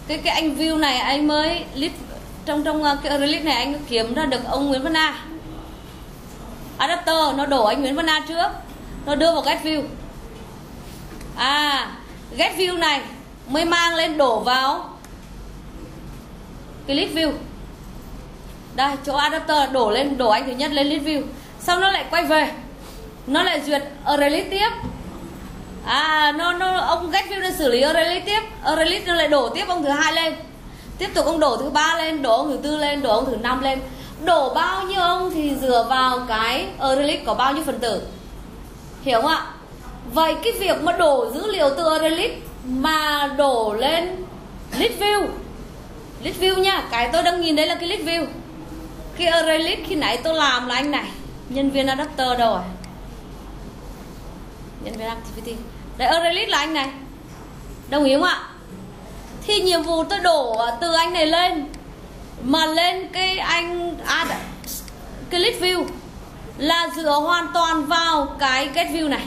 S1: cái cái anh view này, anh mới list trong trong ờ, cái array này anh kiếm ra được ông Nguyễn Văn A adapter, nó đổ anh Nguyễn Văn A trước. Nó đưa vào get view. À get view này mới mang lên đổ vào cái list view. Đây, chỗ adapter đổ lên, đổ anh thứ nhất lên list view. Xong nó lại quay về. Nó lại duyệt release tiếp. À nó nó, ông get view để xử lý release tiếp. Release nó lại đổ tiếp ông thứ hai lên. Tiếp tục ông đổ thứ ba lên, đổ ông thứ tư lên, đổ ông thứ năm lên đổ bao nhiêu ông thì dựa vào cái array có bao nhiêu phần tử? Hiểu không ạ? Vậy cái việc mà đổ dữ liệu từ array mà đổ lên list view. List view nha, cái tôi đang nhìn đấy là cái list view. Cái array khi nãy tôi làm là anh này, nhân viên adapter đâu rồi nhân viên activity. Đấy array là anh này. Đồng ý không ạ? Thì nhiệm vụ tôi đổ từ anh này lên mà lên cái anh à, ad cái list view là dựa hoàn toàn vào cái get view này.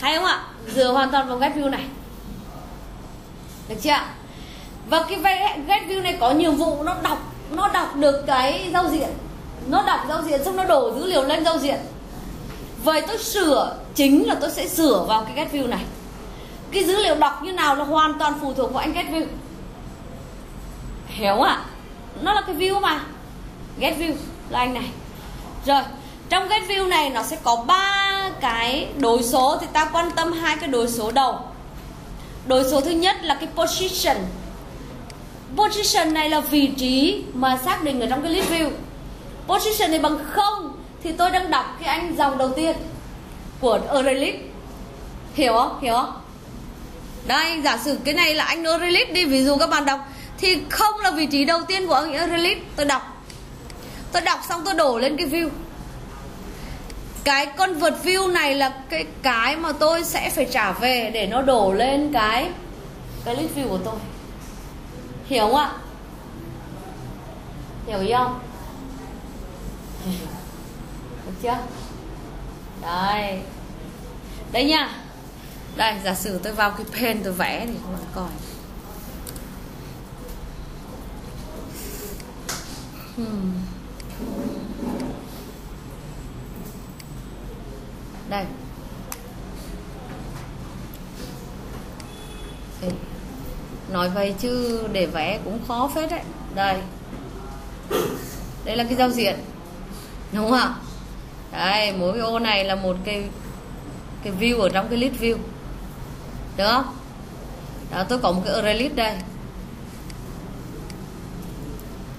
S1: Thấy không ạ? Dựa hoàn toàn vào get view này. Được chưa và cái get view này có nhiệm vụ nó đọc nó đọc được cái giao diện. Nó đọc giao diện xong nó đổ dữ liệu lên giao diện. Vậy tôi sửa, chính là tôi sẽ sửa vào cái get view này. Cái dữ liệu đọc như nào là hoàn toàn phụ thuộc vào anh get view hiểu không ạ? Nó là cái view mà. Get view, là anh này. Rồi, trong get view này nó sẽ có ba cái đối số thì ta quan tâm hai cái đối số đầu. Đối số thứ nhất là cái position. Position này là vị trí mà xác định ở trong cái list view. Position này bằng không thì tôi đang đọc cái anh dòng đầu tiên của array list hiểu không? Hiểu không? Đây, giả sử cái này là anh array list đi, ví dụ các bạn đọc thì không là vị trí đầu tiên của anh array list tôi đọc. Tôi đọc xong tôi đổ lên cái view. Cái con vượt view này là cái cái mà tôi sẽ phải trả về để nó đổ lên cái cái list view của tôi. Hiểu không ạ? Hiểu ý không? Được chưa? Đây. Đây nha. Đây, giả sử tôi vào cái pen tôi vẽ thì các bạn coi. Hmm. đây. Ê. nói vậy chứ để vẽ cũng khó phết đấy. Đây. Đây là cái giao diện. Đúng không ạ? Đây, mỗi cái ô này là một cái cái view ở trong cái list view. Được không? Đó, tôi có một cái array list đây.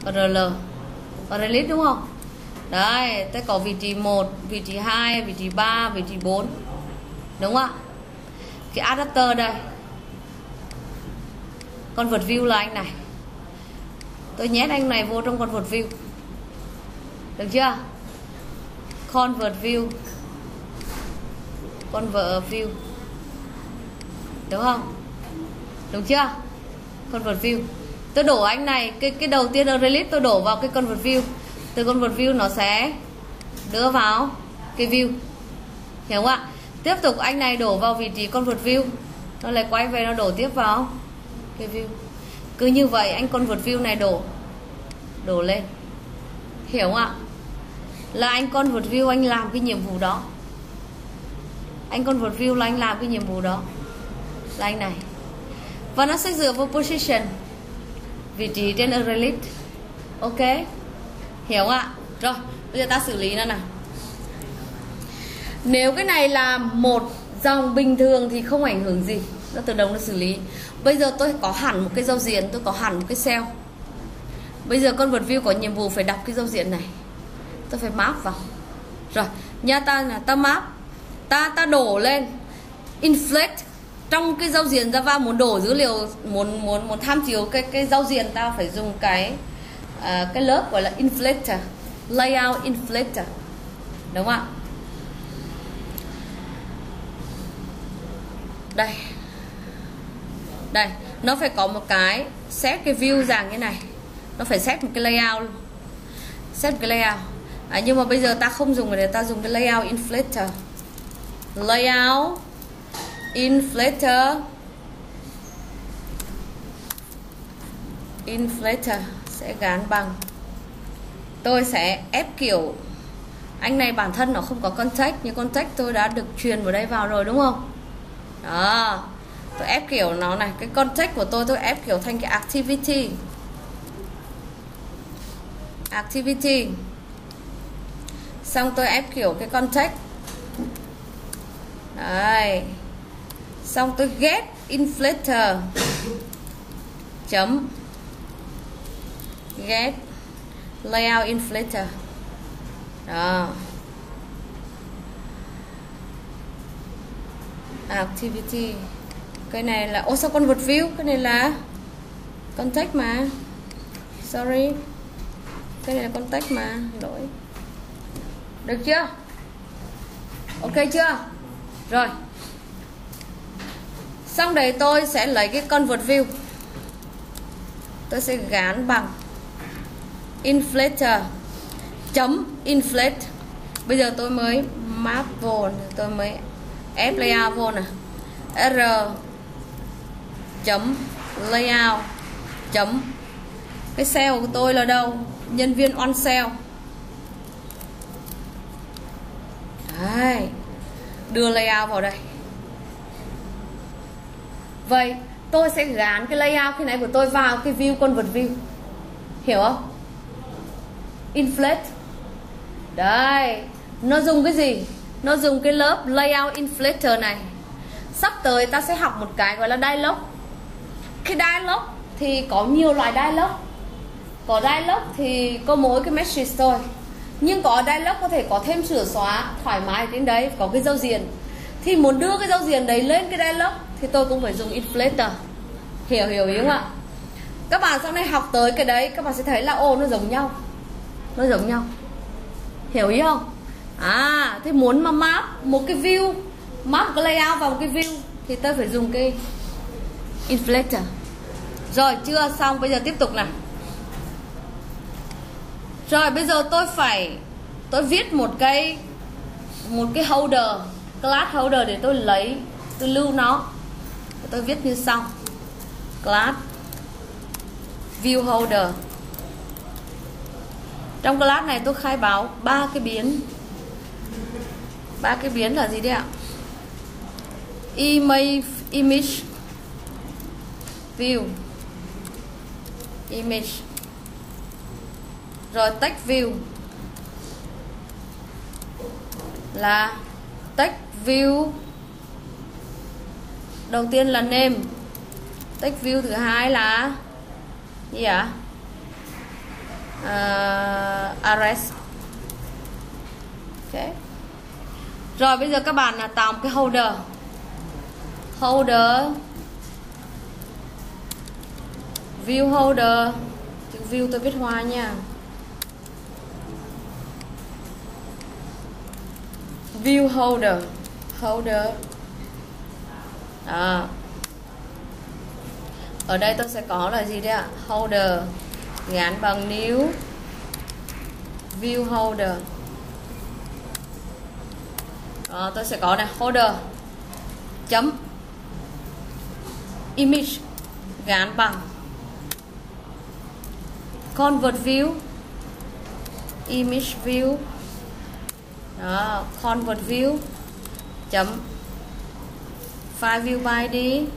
S1: Rl array list đúng không? Đấy tôi có vị trí 1 vị trí 2 vị trí 3 vị trí 4 đúng không ạ? Cái adapter đây. Con vượt view là anh này. Tôi nhét anh này vô trong con vượt view. Được chưa? Convert view. Convert view. Đúng không? Đúng chưa? Convert view tôi đổ anh này, cái cái đầu tiên ở list tôi đổ vào cái convert view. Từ convert view nó sẽ đưa vào cái view. Hiểu không ạ? Tiếp tục anh này đổ vào vị trí convert view. Nó lại quay về nó đổ tiếp vào cái view. Cứ như vậy anh convert view này đổ đổ lên. Hiểu không ạ? Là anh convert view anh làm cái nhiệm vụ đó. Anh convert view là anh làm cái nhiệm vụ đó. Là anh này. Và nó sẽ dựa vào position vị trí trên array ok. Hiểu ạ? Rồi, bây giờ ta xử lý nó nào. Nếu cái này là một dòng bình thường thì không ảnh hưởng gì. Nó tự động nó xử lý. Bây giờ tôi có hẳn một cái giao diện, tôi có hẳn một cái cell. Bây giờ con vật view có nhiệm vụ phải đọc cái giao diện này. Tôi phải map vào. Rồi nha ta là ta map. Ta ta đổ lên. Inflate trong cái giao diện Java muốn đổ dữ liệu muốn muốn muốn tham chiếu cái cái giao diện ta phải dùng cái uh, cái lớp gọi là inflector layout inflector đúng không ạ? Đây. Đây nó phải có một cái xét cái view dạng như này. Nó phải xét một cái layout xét một cái layout. À, nhưng mà bây giờ ta không dùng để ta dùng cái layout inflator. Layout inflator. Inflator sẽ gắn bằng. Tôi sẽ ép kiểu, anh này bản thân nó không có contact, nhưng contact tôi đã được truyền vào đây vào rồi, đúng không? Đó. Tôi ép kiểu nó này, cái contact của tôi tôi ép kiểu thành cái activity. Activity. Xong tôi ép kiểu cái contact. Đây xong tôi get inflator. Chấm. Get layout inflator. Đó. À, activity. Cái này là, ô, sao con vượt view? Cái này là contact mà. Sorry. Cái này là contact mà. Lỗi. Được chưa? Ok chưa? Rồi xong đấy tôi sẽ lấy cái convert view. Tôi sẽ gắn bằng inflator chấm inflate. Bây giờ tôi mới map vô, tôi mới ép layout vô nè. R chấm layout chấm. Cái cell của tôi là đâu? Nhân viên on cell. Đấy. đưa layout vào đây vậy, tôi sẽ gán cái layout khi nãy của tôi vào cái view convert view. Hiểu không? Inflate. Đây, nó dùng cái gì? Nó dùng cái lớp layout inflator này. Sắp tới ta sẽ học một cái gọi là dialog. Cái dialog thì có nhiều loại dialog. Có dialog thì có mỗi cái message thôi. Nhưng có dialog có thể có thêm sửa xóa, thoải mái đến đấy, có cái giao diện. Thì muốn đưa cái giao diện đấy lên cái dialog thì tôi cũng phải dùng inflator. Hiểu hiểu ý không ạ? Các bạn sau này học tới cái đấy, các bạn sẽ thấy là, ô, nó giống nhau. Nó giống nhau. Hiểu ý không? À thế muốn mà map một cái view, map một cái layout vào một cái view, thì tôi phải dùng cái inflator. Rồi, chưa xong, bây giờ tiếp tục nào. Rồi, bây giờ tôi phải, tôi viết một cái một cái holder, class holder để tôi lấy, tôi lưu nó tôi viết như sau. Class view holder. Trong class này tôi khai báo ba cái biến. Ba cái biến là gì đấy ạ? Image image view. Image. Rồi text view. Là text view đầu tiên là name text view thứ hai là gì ạ? Uh, arrest. Ok. Rồi bây giờ các bạn là tạo một cái holder. Holder. View holder. Chữ view tôi viết hoa nha. View holder. Holder đó ở đây tôi sẽ có là gì đấy ạ? Holder. Gắn bằng new view holder. Đó, tôi sẽ có này holder. Chấm. Image. Gắn bằng. Convert view. Image view. Đó convert view. Chấm file view by id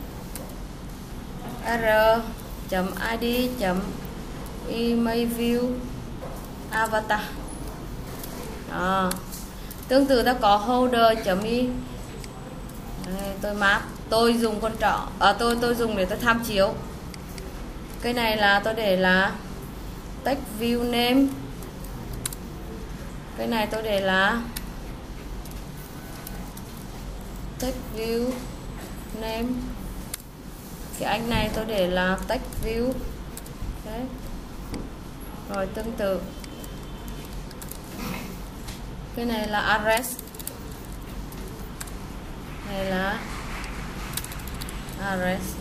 S1: r chấm id chấm email view avatar. À. tương tự ta có holder chấm y Đây, tôi map tôi dùng con trỏ. À, tôi tôi dùng để tôi tham chiếu. Cái này là tôi để là text view name. Cái này tôi để là text view name cái anh này tôi để là text view. Đấy. Rồi, tương tự. Cái này là address này là address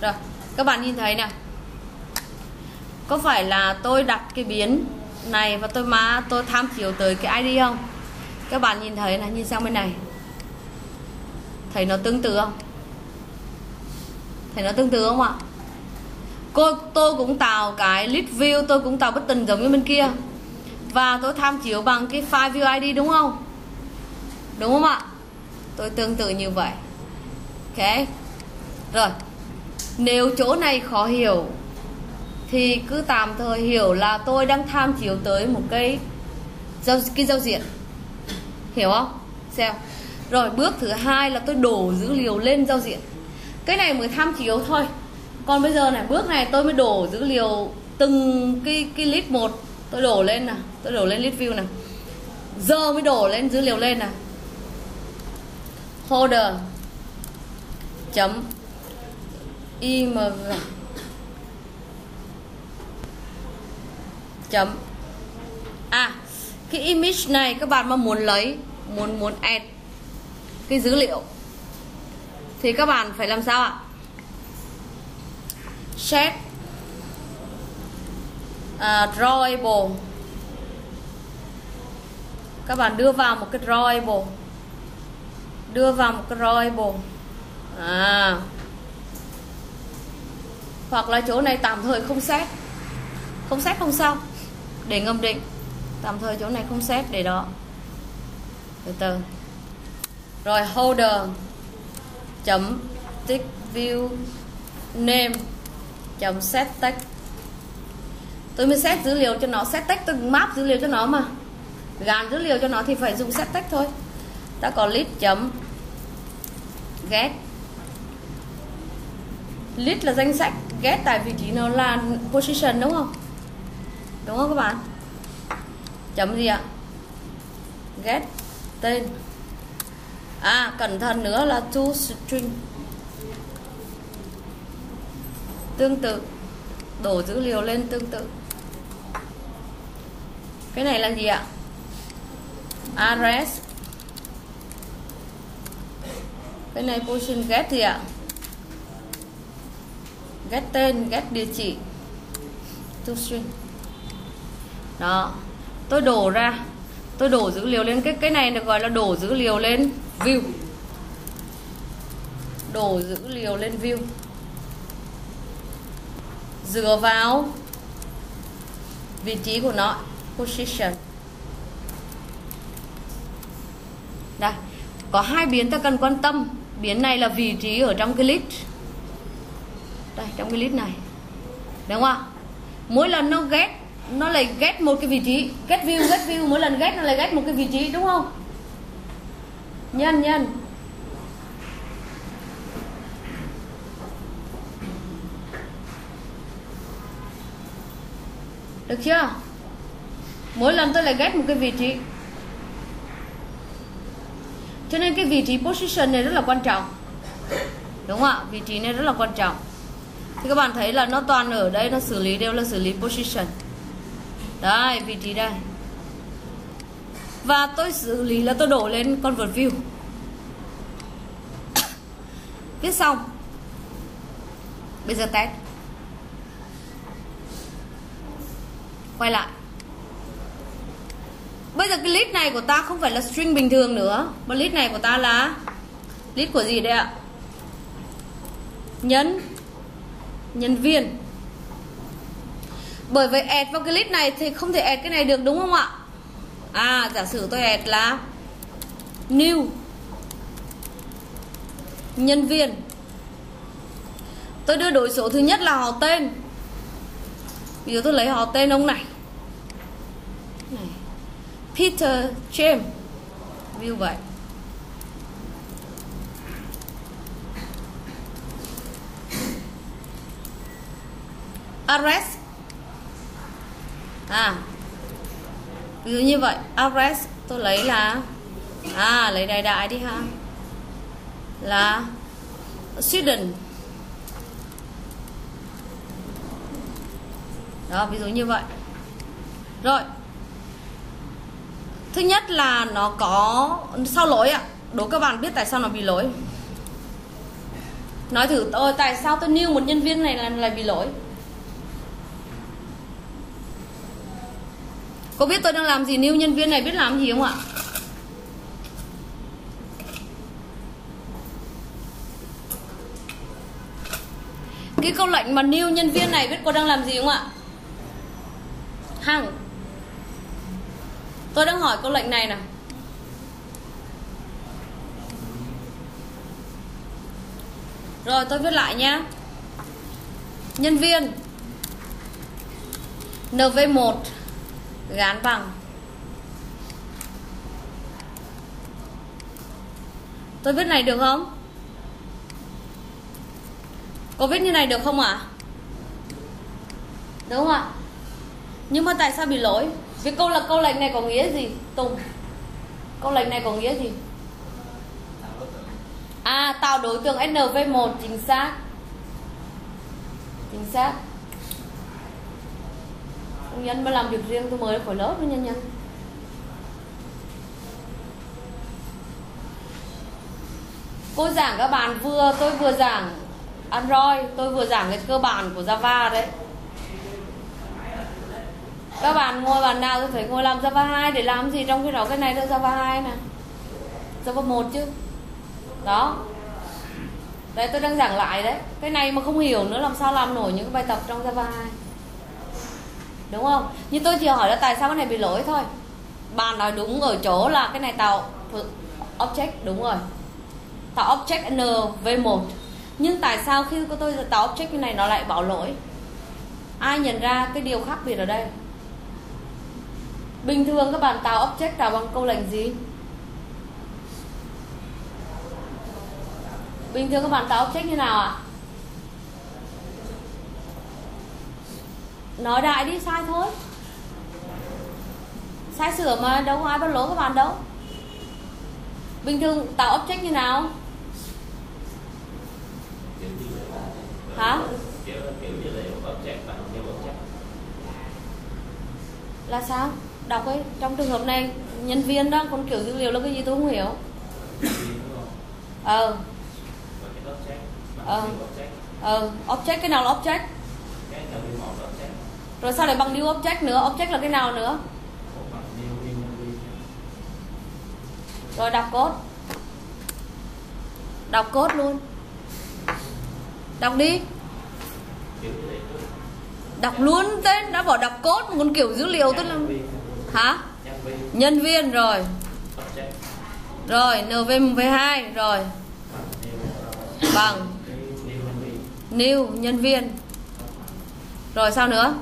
S1: rồi, các bạn nhìn thấy nè có phải là tôi đặt cái biến này và tôi má tôi tham chiếu tới cái ID không? Các bạn nhìn thấy là nhìn sang bên này. Thấy nó tương tự không? Thấy nó tương tự không ạ? Cô, tôi cũng tạo cái list view, tôi cũng tạo bất tình giống như bên kia. Và tôi tham chiếu bằng cái file view ID đúng không? Đúng không ạ? Tôi tương tự như vậy. Ok. Rồi. Nếu chỗ này khó hiểu, thì cứ tạm thời hiểu là tôi đang tham chiếu tới một cái giao cái giao diện hiểu không? Xem. Rồi, bước thứ hai là tôi đổ dữ liệu lên giao diện. Cái này mới tham chiếu thôi. Còn bây giờ này, bước này tôi mới đổ dữ liệu từng cái cái list một. Tôi đổ lên nè tôi đổ lên list view nè giờ mới đổ lên dữ liệu lên nè holder chấm. Img chấm. À cái image này các bạn mà muốn lấy muốn muốn add cái dữ liệu thì các bạn phải làm sao ạ? Set uh, à, drawable. Các bạn đưa vào một cái drawable. Đưa vào một cái drawable. À. Hoặc là chỗ này tạm thời không xét. Không xét không sao để ngầm định tạm thời chỗ này không xét để đó. Từ từ. Rồi, holder. Chấm. Tick view. Name. Chấm set text. Tôi mới set dữ liệu cho nó. Set text, tôi map dữ liệu cho nó mà. Gàn dữ liệu cho nó thì phải dùng set text thôi. Ta có list chấm. Get. List là danh sách. Get tại vị trí nó là position, đúng không? Đúng không các bạn? Chấm gì ạ? Get tên. À cẩn thận nữa là to string. Tương tự. Đổ dữ liệu lên tương tự. Cái này là gì ạ? Address cái này position get gì ạ? Get tên, get địa chỉ. To string. Đó tôi đổ ra. Tôi đổ dữ liệu lên. Cái cái này được gọi là đổ dữ liệu lên view. Đổ dữ liệu lên view. Dựa vào vị trí của nó. Position. Đây. Có hai biến ta cần quan tâm. Biến này là vị trí ở trong cái list. Đây, trong cái list này. Đúng không mỗi lần nó ghét nó lại ghét một cái vị trí. Get view get view. Mỗi lần ghét nó lại ghét một cái vị trí, đúng không? Nhân nhân. Được chưa? Mỗi lần tôi lại ghét một cái vị trí. Cho nên cái vị trí position này rất là quan trọng. Đúng không ạ? Vị trí này rất là quan trọng. Thì các bạn thấy là nó toàn ở đây, nó xử lý đều là xử lý position đây, vị trí đây. Và tôi xử lý là tôi đổ lên convert view. Viết xong. Bây giờ test. Quay lại. Bây giờ cái list này của ta không phải là string bình thường nữa, mà list này của ta là list của gì đây ạ? Nhân nhân viên bởi vậy add vào cái list này thì không thể add cái này được, đúng không ạ? À giả sử tôi add là new nhân viên. Tôi đưa đối số thứ nhất là họ tên. Ví dụ tôi lấy họ tên ông này. Này, Peter James. Như vậy. Arrest à. Ví dụ như vậy address tôi lấy là à lấy đại đại đi ha. Là Sweden. Đó, ví dụ như vậy. Rồi. Thứ nhất là nó có sao lỗi ạ. Đố các bạn biết tại sao nó bị lỗi. Nói thử tôi, tại sao tôi nêu một nhân viên này là lại bị lỗi? Có biết tôi đang làm gì nêu nhân viên này biết làm gì không ạ? Cái câu lệnh mà nêu nhân viên này biết cô đang làm gì không ạ? Hằng. Tôi đang hỏi câu lệnh này nè. Rồi, tôi viết lại nhé nhân viên. Nv1 gán bằng. Tôi viết này được không? Có viết như này được không ạ? À? đúng không ạ? Nhưng mà tại sao bị lỗi? Vì câu là câu lệnh này có nghĩa gì, tùng? Câu lệnh này có nghĩa gì? À tạo đối tượng nv1 chính xác. Chính xác nhân mà làm việc riêng tôi mới khỏi lớp với nhân nhân. Cô giảng các bạn vừa, tôi vừa giảng Android, tôi vừa giảng cái cơ bản của Java đấy. Các bạn ngồi bàn nào tôi phải ngồi làm Java 2 để làm gì trong khi đó? Cái này là Java 2 nè Java 1 chứ. Đó. Đấy tôi đang giảng lại đấy. Cái này mà không hiểu nữa, làm sao làm nổi những cái bài tập trong Java 2 đúng không? Nhưng tôi chỉ hỏi là tại sao cái này bị lỗi thôi. Bạn nói đúng ở chỗ là cái này tạo object, đúng rồi. Tạo object nv1 nhưng tại sao khi tôi tạo object như này nó lại bảo lỗi? Ai nhận ra cái điều khác biệt ở đây? Bình thường các bạn tạo object tạo bằng câu lệnh gì? Bình thường các bạn tạo object như nào ạ? Nói đại đi, sai thôi. Sai sửa mà đâu có ai bắt lỗi các bạn đâu. Bình thường tạo object như nào? Hả? Là sao? Đọc ấy, trong trường hợp này, nhân viên đó con kiểu dữ liệu là cái gì tôi không hiểu. Ờ. Ờ. Ờ object, cái nào là object? Rồi sao lại bằng new object nữa, object là cái nào nữa? Rồi đọc code. Đọc code luôn. Đọc đi. Đọc luôn tên, đã bỏ đọc code một kiểu dữ liệu tức là hả? Nhân viên, rồi. Rồi nvv2 rồi. Bằng. New, nhân viên. Rồi sao nữa?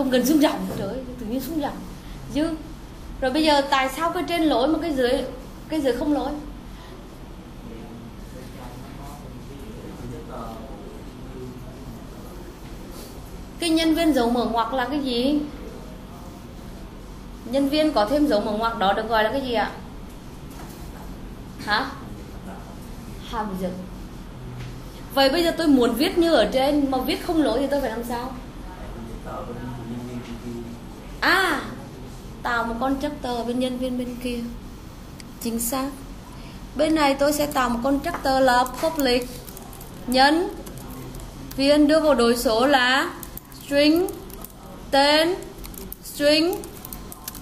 S1: Không cần xuống dòng trời ơi, tự nhiên xuống dòng. Chứ, rồi bây giờ tại sao cái trên lỗi mà cái dưới cái dưới không lỗi? Cái nhân viên dấu mở ngoặc là cái gì? Nhân viên có thêm dấu mở ngoặc đó được gọi là cái gì ạ? Hả? Hàm dừng vậy bây giờ tôi muốn viết như ở trên mà viết không lỗi thì tôi phải làm sao? À tạo một con tờ bên nhân viên bên kia. Chính xác. Bên này tôi sẽ tạo một con tờ là public. Nhân viên đưa vào đối số là string, tên, string,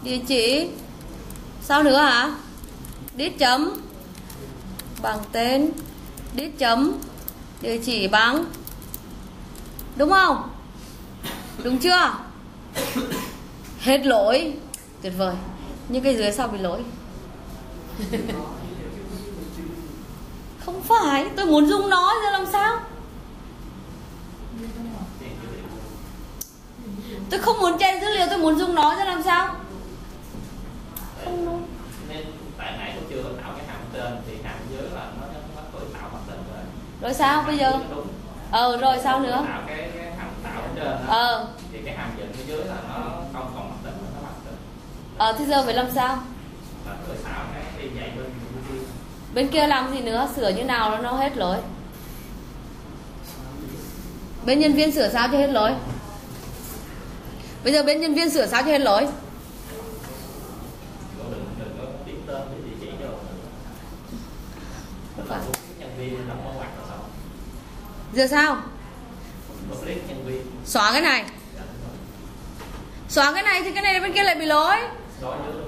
S1: địa chỉ. Sao nữa hả? Đít chấm. Bằng tên, đít chấm. Địa chỉ bằng. Đúng không? Đúng chưa? Hết lỗi. Tuyệt vời. Nhưng cái dưới sao bị lỗi. Không phải tôi muốn dùng nó ra làm sao? Tôi không muốn che dữ liệu tôi muốn dùng nó ra làm sao?
S2: Không luôn nên tại nãy tôi chưa tạo cái hàm trên thì hàm dưới là nó nó tự tạo mặc định rồi
S1: rồi sao bây giờ?
S2: Đúng.
S1: Ờ rồi sao nữa?
S2: tạo cái, hàm tạo trên
S1: ờ.
S2: Thì cái hàm dưới là nó không còn mặc định nữa nó mặc định
S1: ờ thế giờ phải làm sao?
S2: Dạy bên
S1: kia. Làm gì nữa? Sửa như nào nó nó hết lỗi? Bên nhân viên sửa sao cho hết lỗi? Bây giờ bên nhân viên sửa sao cho hết lỗi? Giờ sao? Xóa cái này. Xóa cái này thì cái này bên kia lại bị lỗi
S2: đối dưới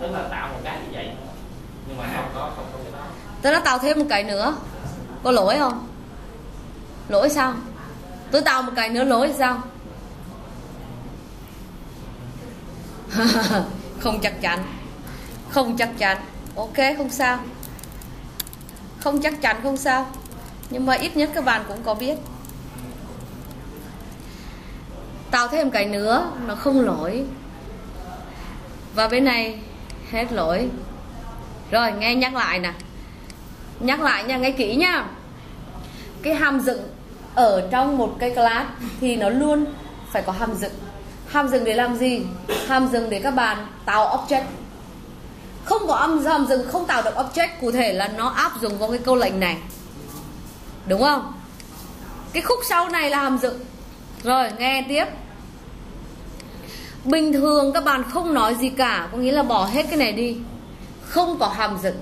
S2: tức là tạo một cái như vậy. Nhưng mà không có không có cái đó.
S1: Tôi đã tạo thêm một cái nữa. Có lỗi không? Lỗi sao? Tôi tạo một cái nữa lỗi sao? Không chắc chắn. Không chắc chắn. Ok, không sao. Không chắc chắn, không sao. Nhưng mà ít nhất các bạn cũng có biết. Tạo thêm cái nữa nó không lỗi và bên này, hết lỗi. Rồi, nghe nhắc lại nè. Nhắc lại nha, nghe kỹ nha. Cái hàm dựng ở trong một cái class thì nó luôn phải có hàm dựng. Hàm dựng để làm gì? Hàm dựng để các bạn tạo object. Không có âm hàm dựng không tạo được object, cụ thể là nó áp dụng vào cái câu lệnh này. Đúng không? Cái khúc sau này là hàm dựng. Rồi, nghe tiếp bình thường các bạn không nói gì cả, có nghĩa là bỏ hết cái này đi. Không có hàm dựng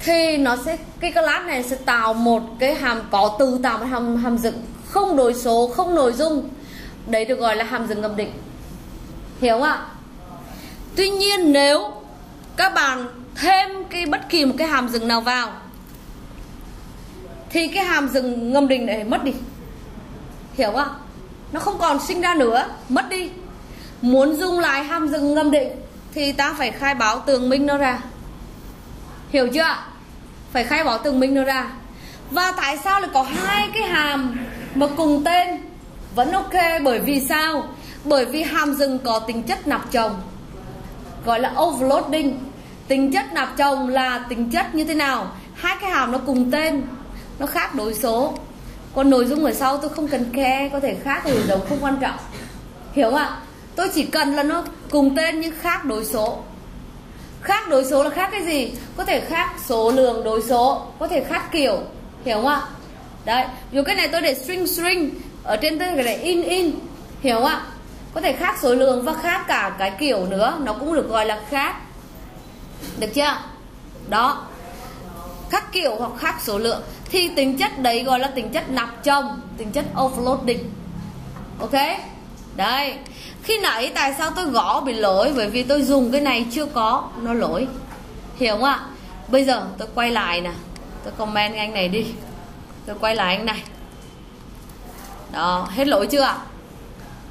S1: thì nó sẽ, cái class này sẽ tạo một cái hàm, có từ tạo một hàm hàm dựng không đối số, không nội dung. Đấy được gọi là hàm dựng ngầm định. Hiểu không ạ? Tuy nhiên nếu các bạn thêm cái bất kỳ một cái hàm dựng nào vào, thì cái hàm dựng ngầm định này mất đi. Hiểu không nó không còn sinh ra nữa, mất đi muốn dung lại hàm dựng ngâm định, thì ta phải khai báo tường minh nó ra. Hiểu chưa phải khai báo tường minh nó ra. Và tại sao lại có hai cái hàm mà cùng tên? Vẫn ok, bởi vì sao? Bởi vì hàm rừng có tính chất nạp chồng, gọi là overloading. Tính chất nạp chồng là tính chất như thế nào? Hai cái hàm nó cùng tên, nó khác đối số. Còn nội dung ở sau tôi không cần khe có thể khác thì giống không quan trọng. Hiểu không ạ? Tôi chỉ cần là nó cùng tên nhưng khác đối số. Khác đối số là khác cái gì? Có thể khác số lượng đối số, có thể khác kiểu, hiểu không ạ? Đấy, dù cái này tôi để string string ở trên tôi để in in, hiểu không ạ? Có thể khác số lượng và khác cả cái kiểu nữa, nó cũng được gọi là khác. Được chưa? Đó. Khác kiểu hoặc khác số lượng. Thì tính chất đấy gọi là tính chất nạp chồng tính chất offloading. Ok? Đây khi nãy tại sao tôi gõ bị lỗi? Bởi vì tôi dùng cái này chưa có nó lỗi. Hiểu không ạ? Bây giờ tôi quay lại nè. Tôi comment anh này đi. Tôi quay lại anh này. Đó, hết lỗi chưa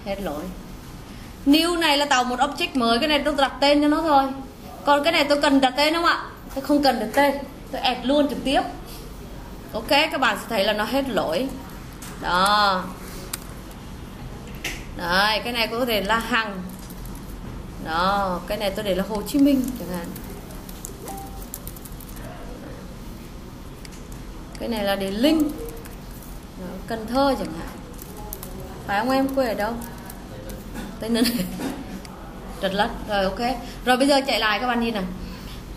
S1: hết lỗi. New này là tạo một object mới. Cái này tôi đặt tên cho nó thôi. Còn cái này tôi cần đặt tên không ạ? Tôi không cần đặt tên. Tôi add luôn trực tiếp. Ok, các bạn sẽ thấy là nó hết lỗi. Đó. Đấy, cái này có thể là Hằng Đó, cái này tôi để là Hồ Chí Minh chẳng hạn. Cái này là để Linh. Đó, Cần Thơ chẳng hạn. Phải không em? Quê ở đâu? Tây Ninh. Trật lất, rồi ok. Rồi bây giờ chạy lại các bạn nhìn này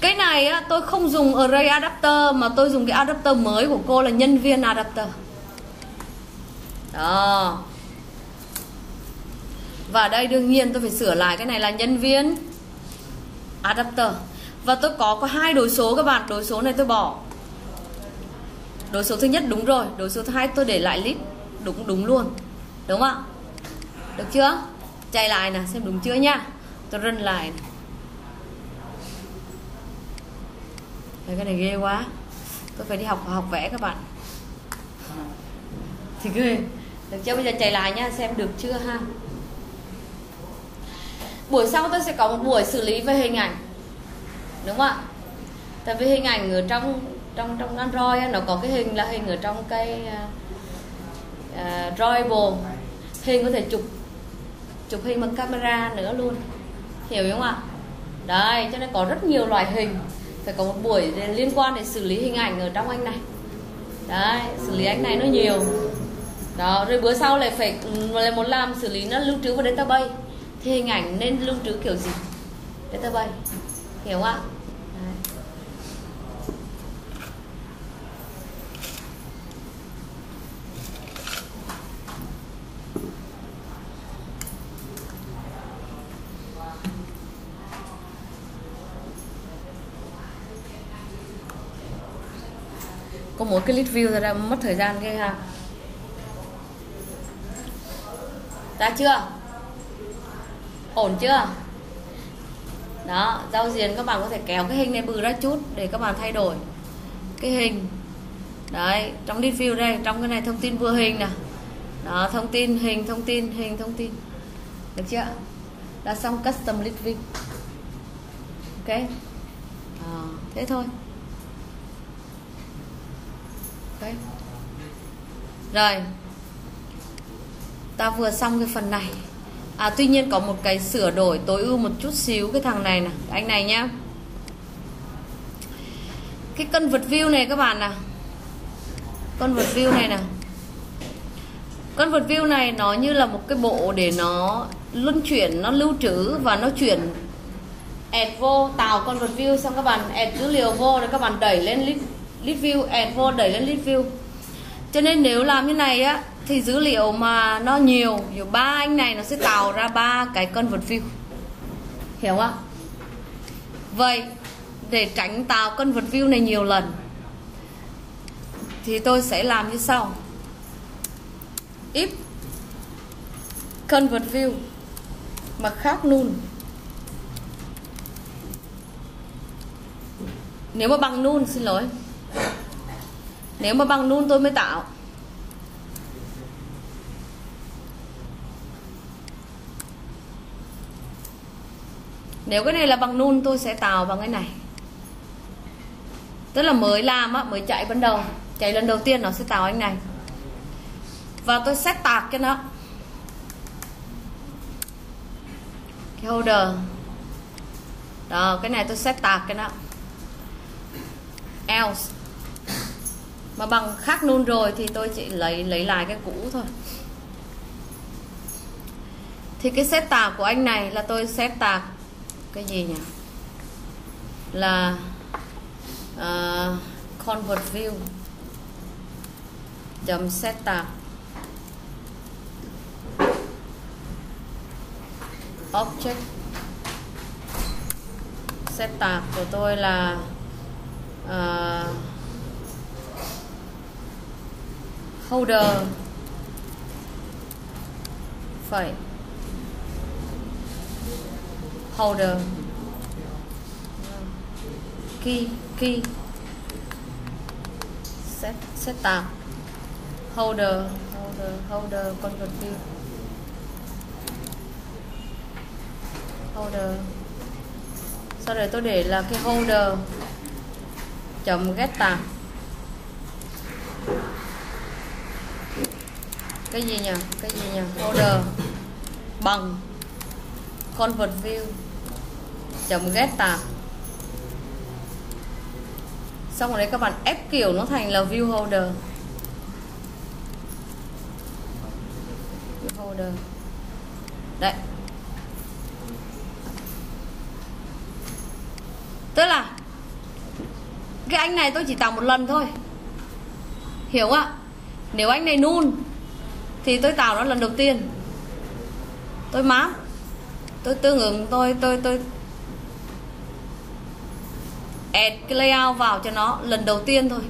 S1: cái này á, tôi không dùng array adapter mà tôi dùng cái adapter mới của cô là nhân viên adapter. Đó và đây đương nhiên tôi phải sửa lại cái này là nhân viên. Adapter. Và tôi có có hai đối số các bạn. Đối số này tôi bỏ. Đối số thứ nhất đúng rồi. Đối số thứ hai tôi để lại list. Đúng đúng luôn. Đúng không ạ? Được chưa? Chạy lại nè, xem đúng chưa nha. Tôi run lại này. cái này ghê quá. Tôi phải đi học học vẽ các bạn. Thì ghê. Được chưa? Bây giờ chạy lại nha, xem được chưa ha? Buổi sau tôi sẽ có một buổi xử lý về hình ảnh. Đúng không ạ? Tại vì hình ảnh ở trong trong trong android nó có cái hình là hình ở trong cái uh, uh, drawable hình có thể chụp chụp hình bằng camera nữa luôn. Hiểu không ạ? Đấy cho nên có rất nhiều loại hình. Phải có một buổi liên quan đến xử lý hình ảnh ở trong anh này. Đấy xử lý anh này nó nhiều. Đó rồi bữa sau lại phải ừ, lại muốn làm xử lý nó lưu trữ vào database thì hình ảnh nên lưu trữ kiểu gì? Database hiểu không ạ? Có mỗi cái list view ra, mất thời gian ghê ha. Ra chưa? Ổn chưa? Đó giao diện các bạn có thể kéo cái hình này bự ra chút để các bạn thay đổi cái hình. Đấy trong list view đây trong cái này thông tin vừa hình nè. Đó thông tin hình thông tin hình thông tin. Được chưa? Đã xong custom list view. Ok. À, thế thôi. Ok. Rồi. Ta vừa xong cái phần này à tuy nhiên có một cái sửa đổi tối ưu một chút xíu cái thằng này nè anh này nhá. Cái cân vật view này các bạn nè. Con vật view này nè. Con vật view này nó như là một cái bộ để nó luân chuyển nó lưu trữ và nó chuyển. Add vô tạo con vật view xong các bạn add dữ liệu vô rồi các bạn đẩy lên list, list view add vô đẩy lên list view. Cho nên nếu làm như này á thì dữ liệu mà nó nhiều nhiều ba anh này nó sẽ tạo ra ba cái convert view. Hiểu không vậy, để tránh tạo convert view này nhiều lần, thì tôi sẽ làm như sau. If convert view mà khác nun nếu mà bằng nun xin lỗi. Nếu mà bằng nun tôi mới tạo. Nếu cái này là bằng nun, tôi sẽ tạo bằng cái này. Tức là mới làm á, mới chạy ban đầu chạy lần đầu tiên nó sẽ tạo anh này. Và tôi xét tạc cho nó. Cái holder. Đó, cái này tôi xét tạc cái nó. Else. Mà bằng khác nun rồi thì tôi chỉ lấy lấy lại cái cũ thôi. Thì cái xét tạc của anh này là tôi xét tạc cái gì nhỉ? Là uh, convert view. Chấm set object. Set của tôi là uh, holder. Phải holder. Key key. Set set tab holder holder holder, convert view. Holder. Sau đây tôi để là cái holder chấm get tab cái gì nhỉ? Cái gì nhỉ? Holder. Bằng. Convert view chấm get tà. Xong rồi đấy, các bạn ép kiểu nó thành là view holder. View holder. Đấy. Tức là, cái anh này tôi chỉ tạo một lần thôi. Hiểu ạ? Nếu anh này nun thì tôi tạo nó lần đầu tiên. Tôi map tôi tương ứng, tôi tôi tôi add cái layout vào cho nó lần đầu tiên thôi.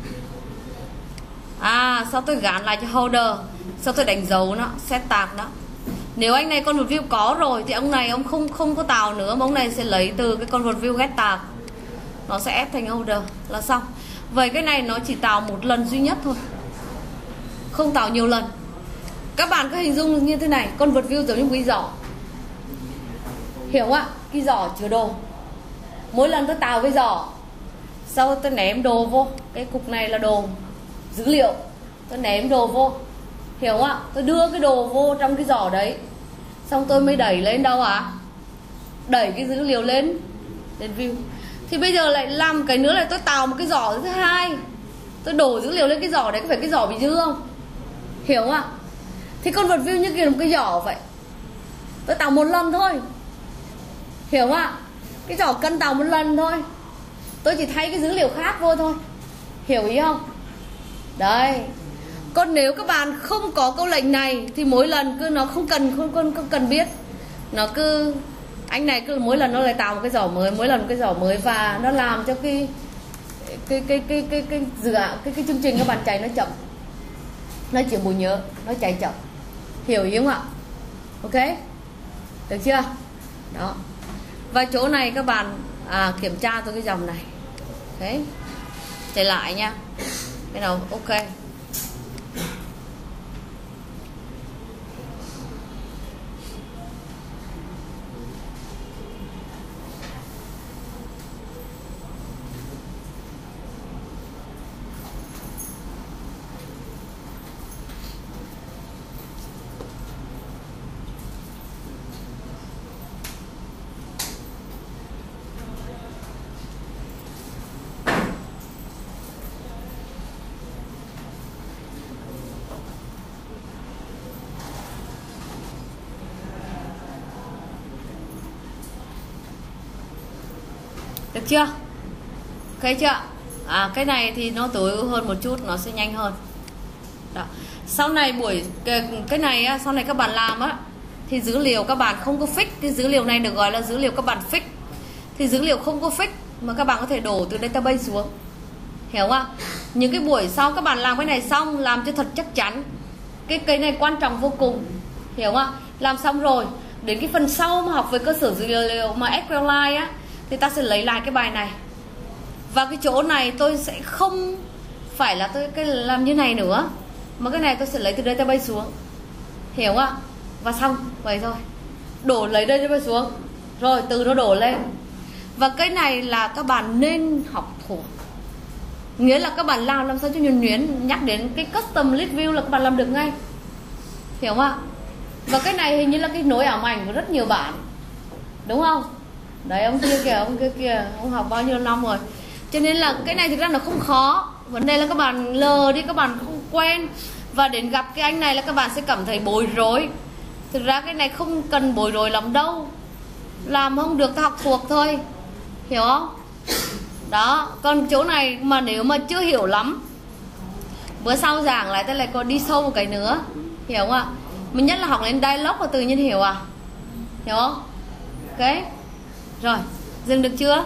S1: À sau tôi gắn lại cho holder, sau tôi đánh dấu nó, set tag đó. nếu anh này con một view có rồi thì ông này ông không không có tạo nữa, mà ông này sẽ lấy từ cái con một view get tag nó sẽ ép thành holder, là xong. Vậy cái này nó chỉ tạo một lần duy nhất thôi, không tạo nhiều lần. Các bạn cứ hình dung như thế này, con vật view giống như một cái giỏ. Hiểu không ạ? Cái giỏ chứa đồ. Mỗi lần tôi tạo cái giỏ sau tôi ném đồ vô? Cái cục này là đồ dữ liệu. Tôi ném đồ vô. Hiểu không ạ? Tôi đưa cái đồ vô trong cái giỏ đấy. Xong tôi mới đẩy lên đâu ạ? À? đẩy cái dữ liệu lên. Lên view. Thì bây giờ lại làm cái nữa là tôi tạo một cái giỏ thứ hai. Tôi đổ dữ liệu lên cái giỏ đấy, có phải cái giỏ bị dư không? Hiểu không ạ? Thì con vật view như kiểu một cái giỏ vậy. Tôi tạo một lần thôi. Hiểu không ạ? Cái giỏ cân tạo một lần thôi tôi chỉ thay cái dữ liệu khác vô thôi. Hiểu ý không? Đấy. Còn nếu các bạn không có câu lệnh này thì mỗi lần cứ nó không cần không, không, không cần biết. Nó cứ anh này cứ mỗi lần nó lại tạo một cái giỏ mới mỗi lần một cái giỏ mới và nó làm cho cái cái cái cái cái cái dự án cái cái chương trình các bạn chạy nó chậm. Nó chịu bù nhớ nó chạy chậm. Hiểu ý không ạ? Ok? Được chưa? Đó. Và chỗ này các bạn à, kiểm tra tôi cái dòng này. Đấy chạy lại nha. Cái nào ok. Chưa? Ok chưa? À cái này thì nó tối ưu hơn một chút nó sẽ nhanh hơn. Đó. sau này buổi cái, cái này á, sau này các bạn làm á thì dữ liệu các bạn không có fix cái dữ liệu này được gọi là dữ liệu các bạn fix. Thì dữ liệu không có fix mà các bạn có thể đổ từ database xuống. Hiểu không những cái buổi sau các bạn làm cái này xong làm cho thật chắc chắn. Cái cây này quan trọng vô cùng. Hiểu không làm xong rồi đến cái phần sau mà học về cơ sở dữ liệu mà SQLite á thì ta sẽ lấy lại cái bài này. Và cái chỗ này tôi sẽ không phải là tôi cái làm như này nữa. Mà cái này tôi sẽ lấy từ database xuống. Hiểu không ạ? Và xong. Vậy thôi. Đổ lấy database xuống. Rồi, từ nó đổ lên. Và cái này là các bạn nên học thuộc. Nghĩa là các bạn làm làm sao cho nhuần nhuyễn, nhắc đến cái custom list view là các bạn làm được ngay. Hiểu không ạ? Và cái này hình như là cái nối ảo ảnh của rất nhiều bạn. Đúng không? Đấy, ông kia kìa, ông kia kìa, ông học bao nhiêu năm rồi. Cho nên là cái này thực ra nó không khó. Vấn đề là các bạn lờ đi, các bạn không quen. Và đến gặp cái anh này là các bạn sẽ cảm thấy bối rối. Thực ra cái này không cần bối rối lắm đâu. Làm không được ta học thuộc thôi. Hiểu không? Đó, còn chỗ này mà nếu mà chưa hiểu lắm, bữa sau giảng lại, ta lại còn đi sâu một cái nữa. Hiểu không ạ? Mình nhất là học lên dialogue và tự nhiên hiểu à? Hiểu không? Ok? Rồi dừng được chưa?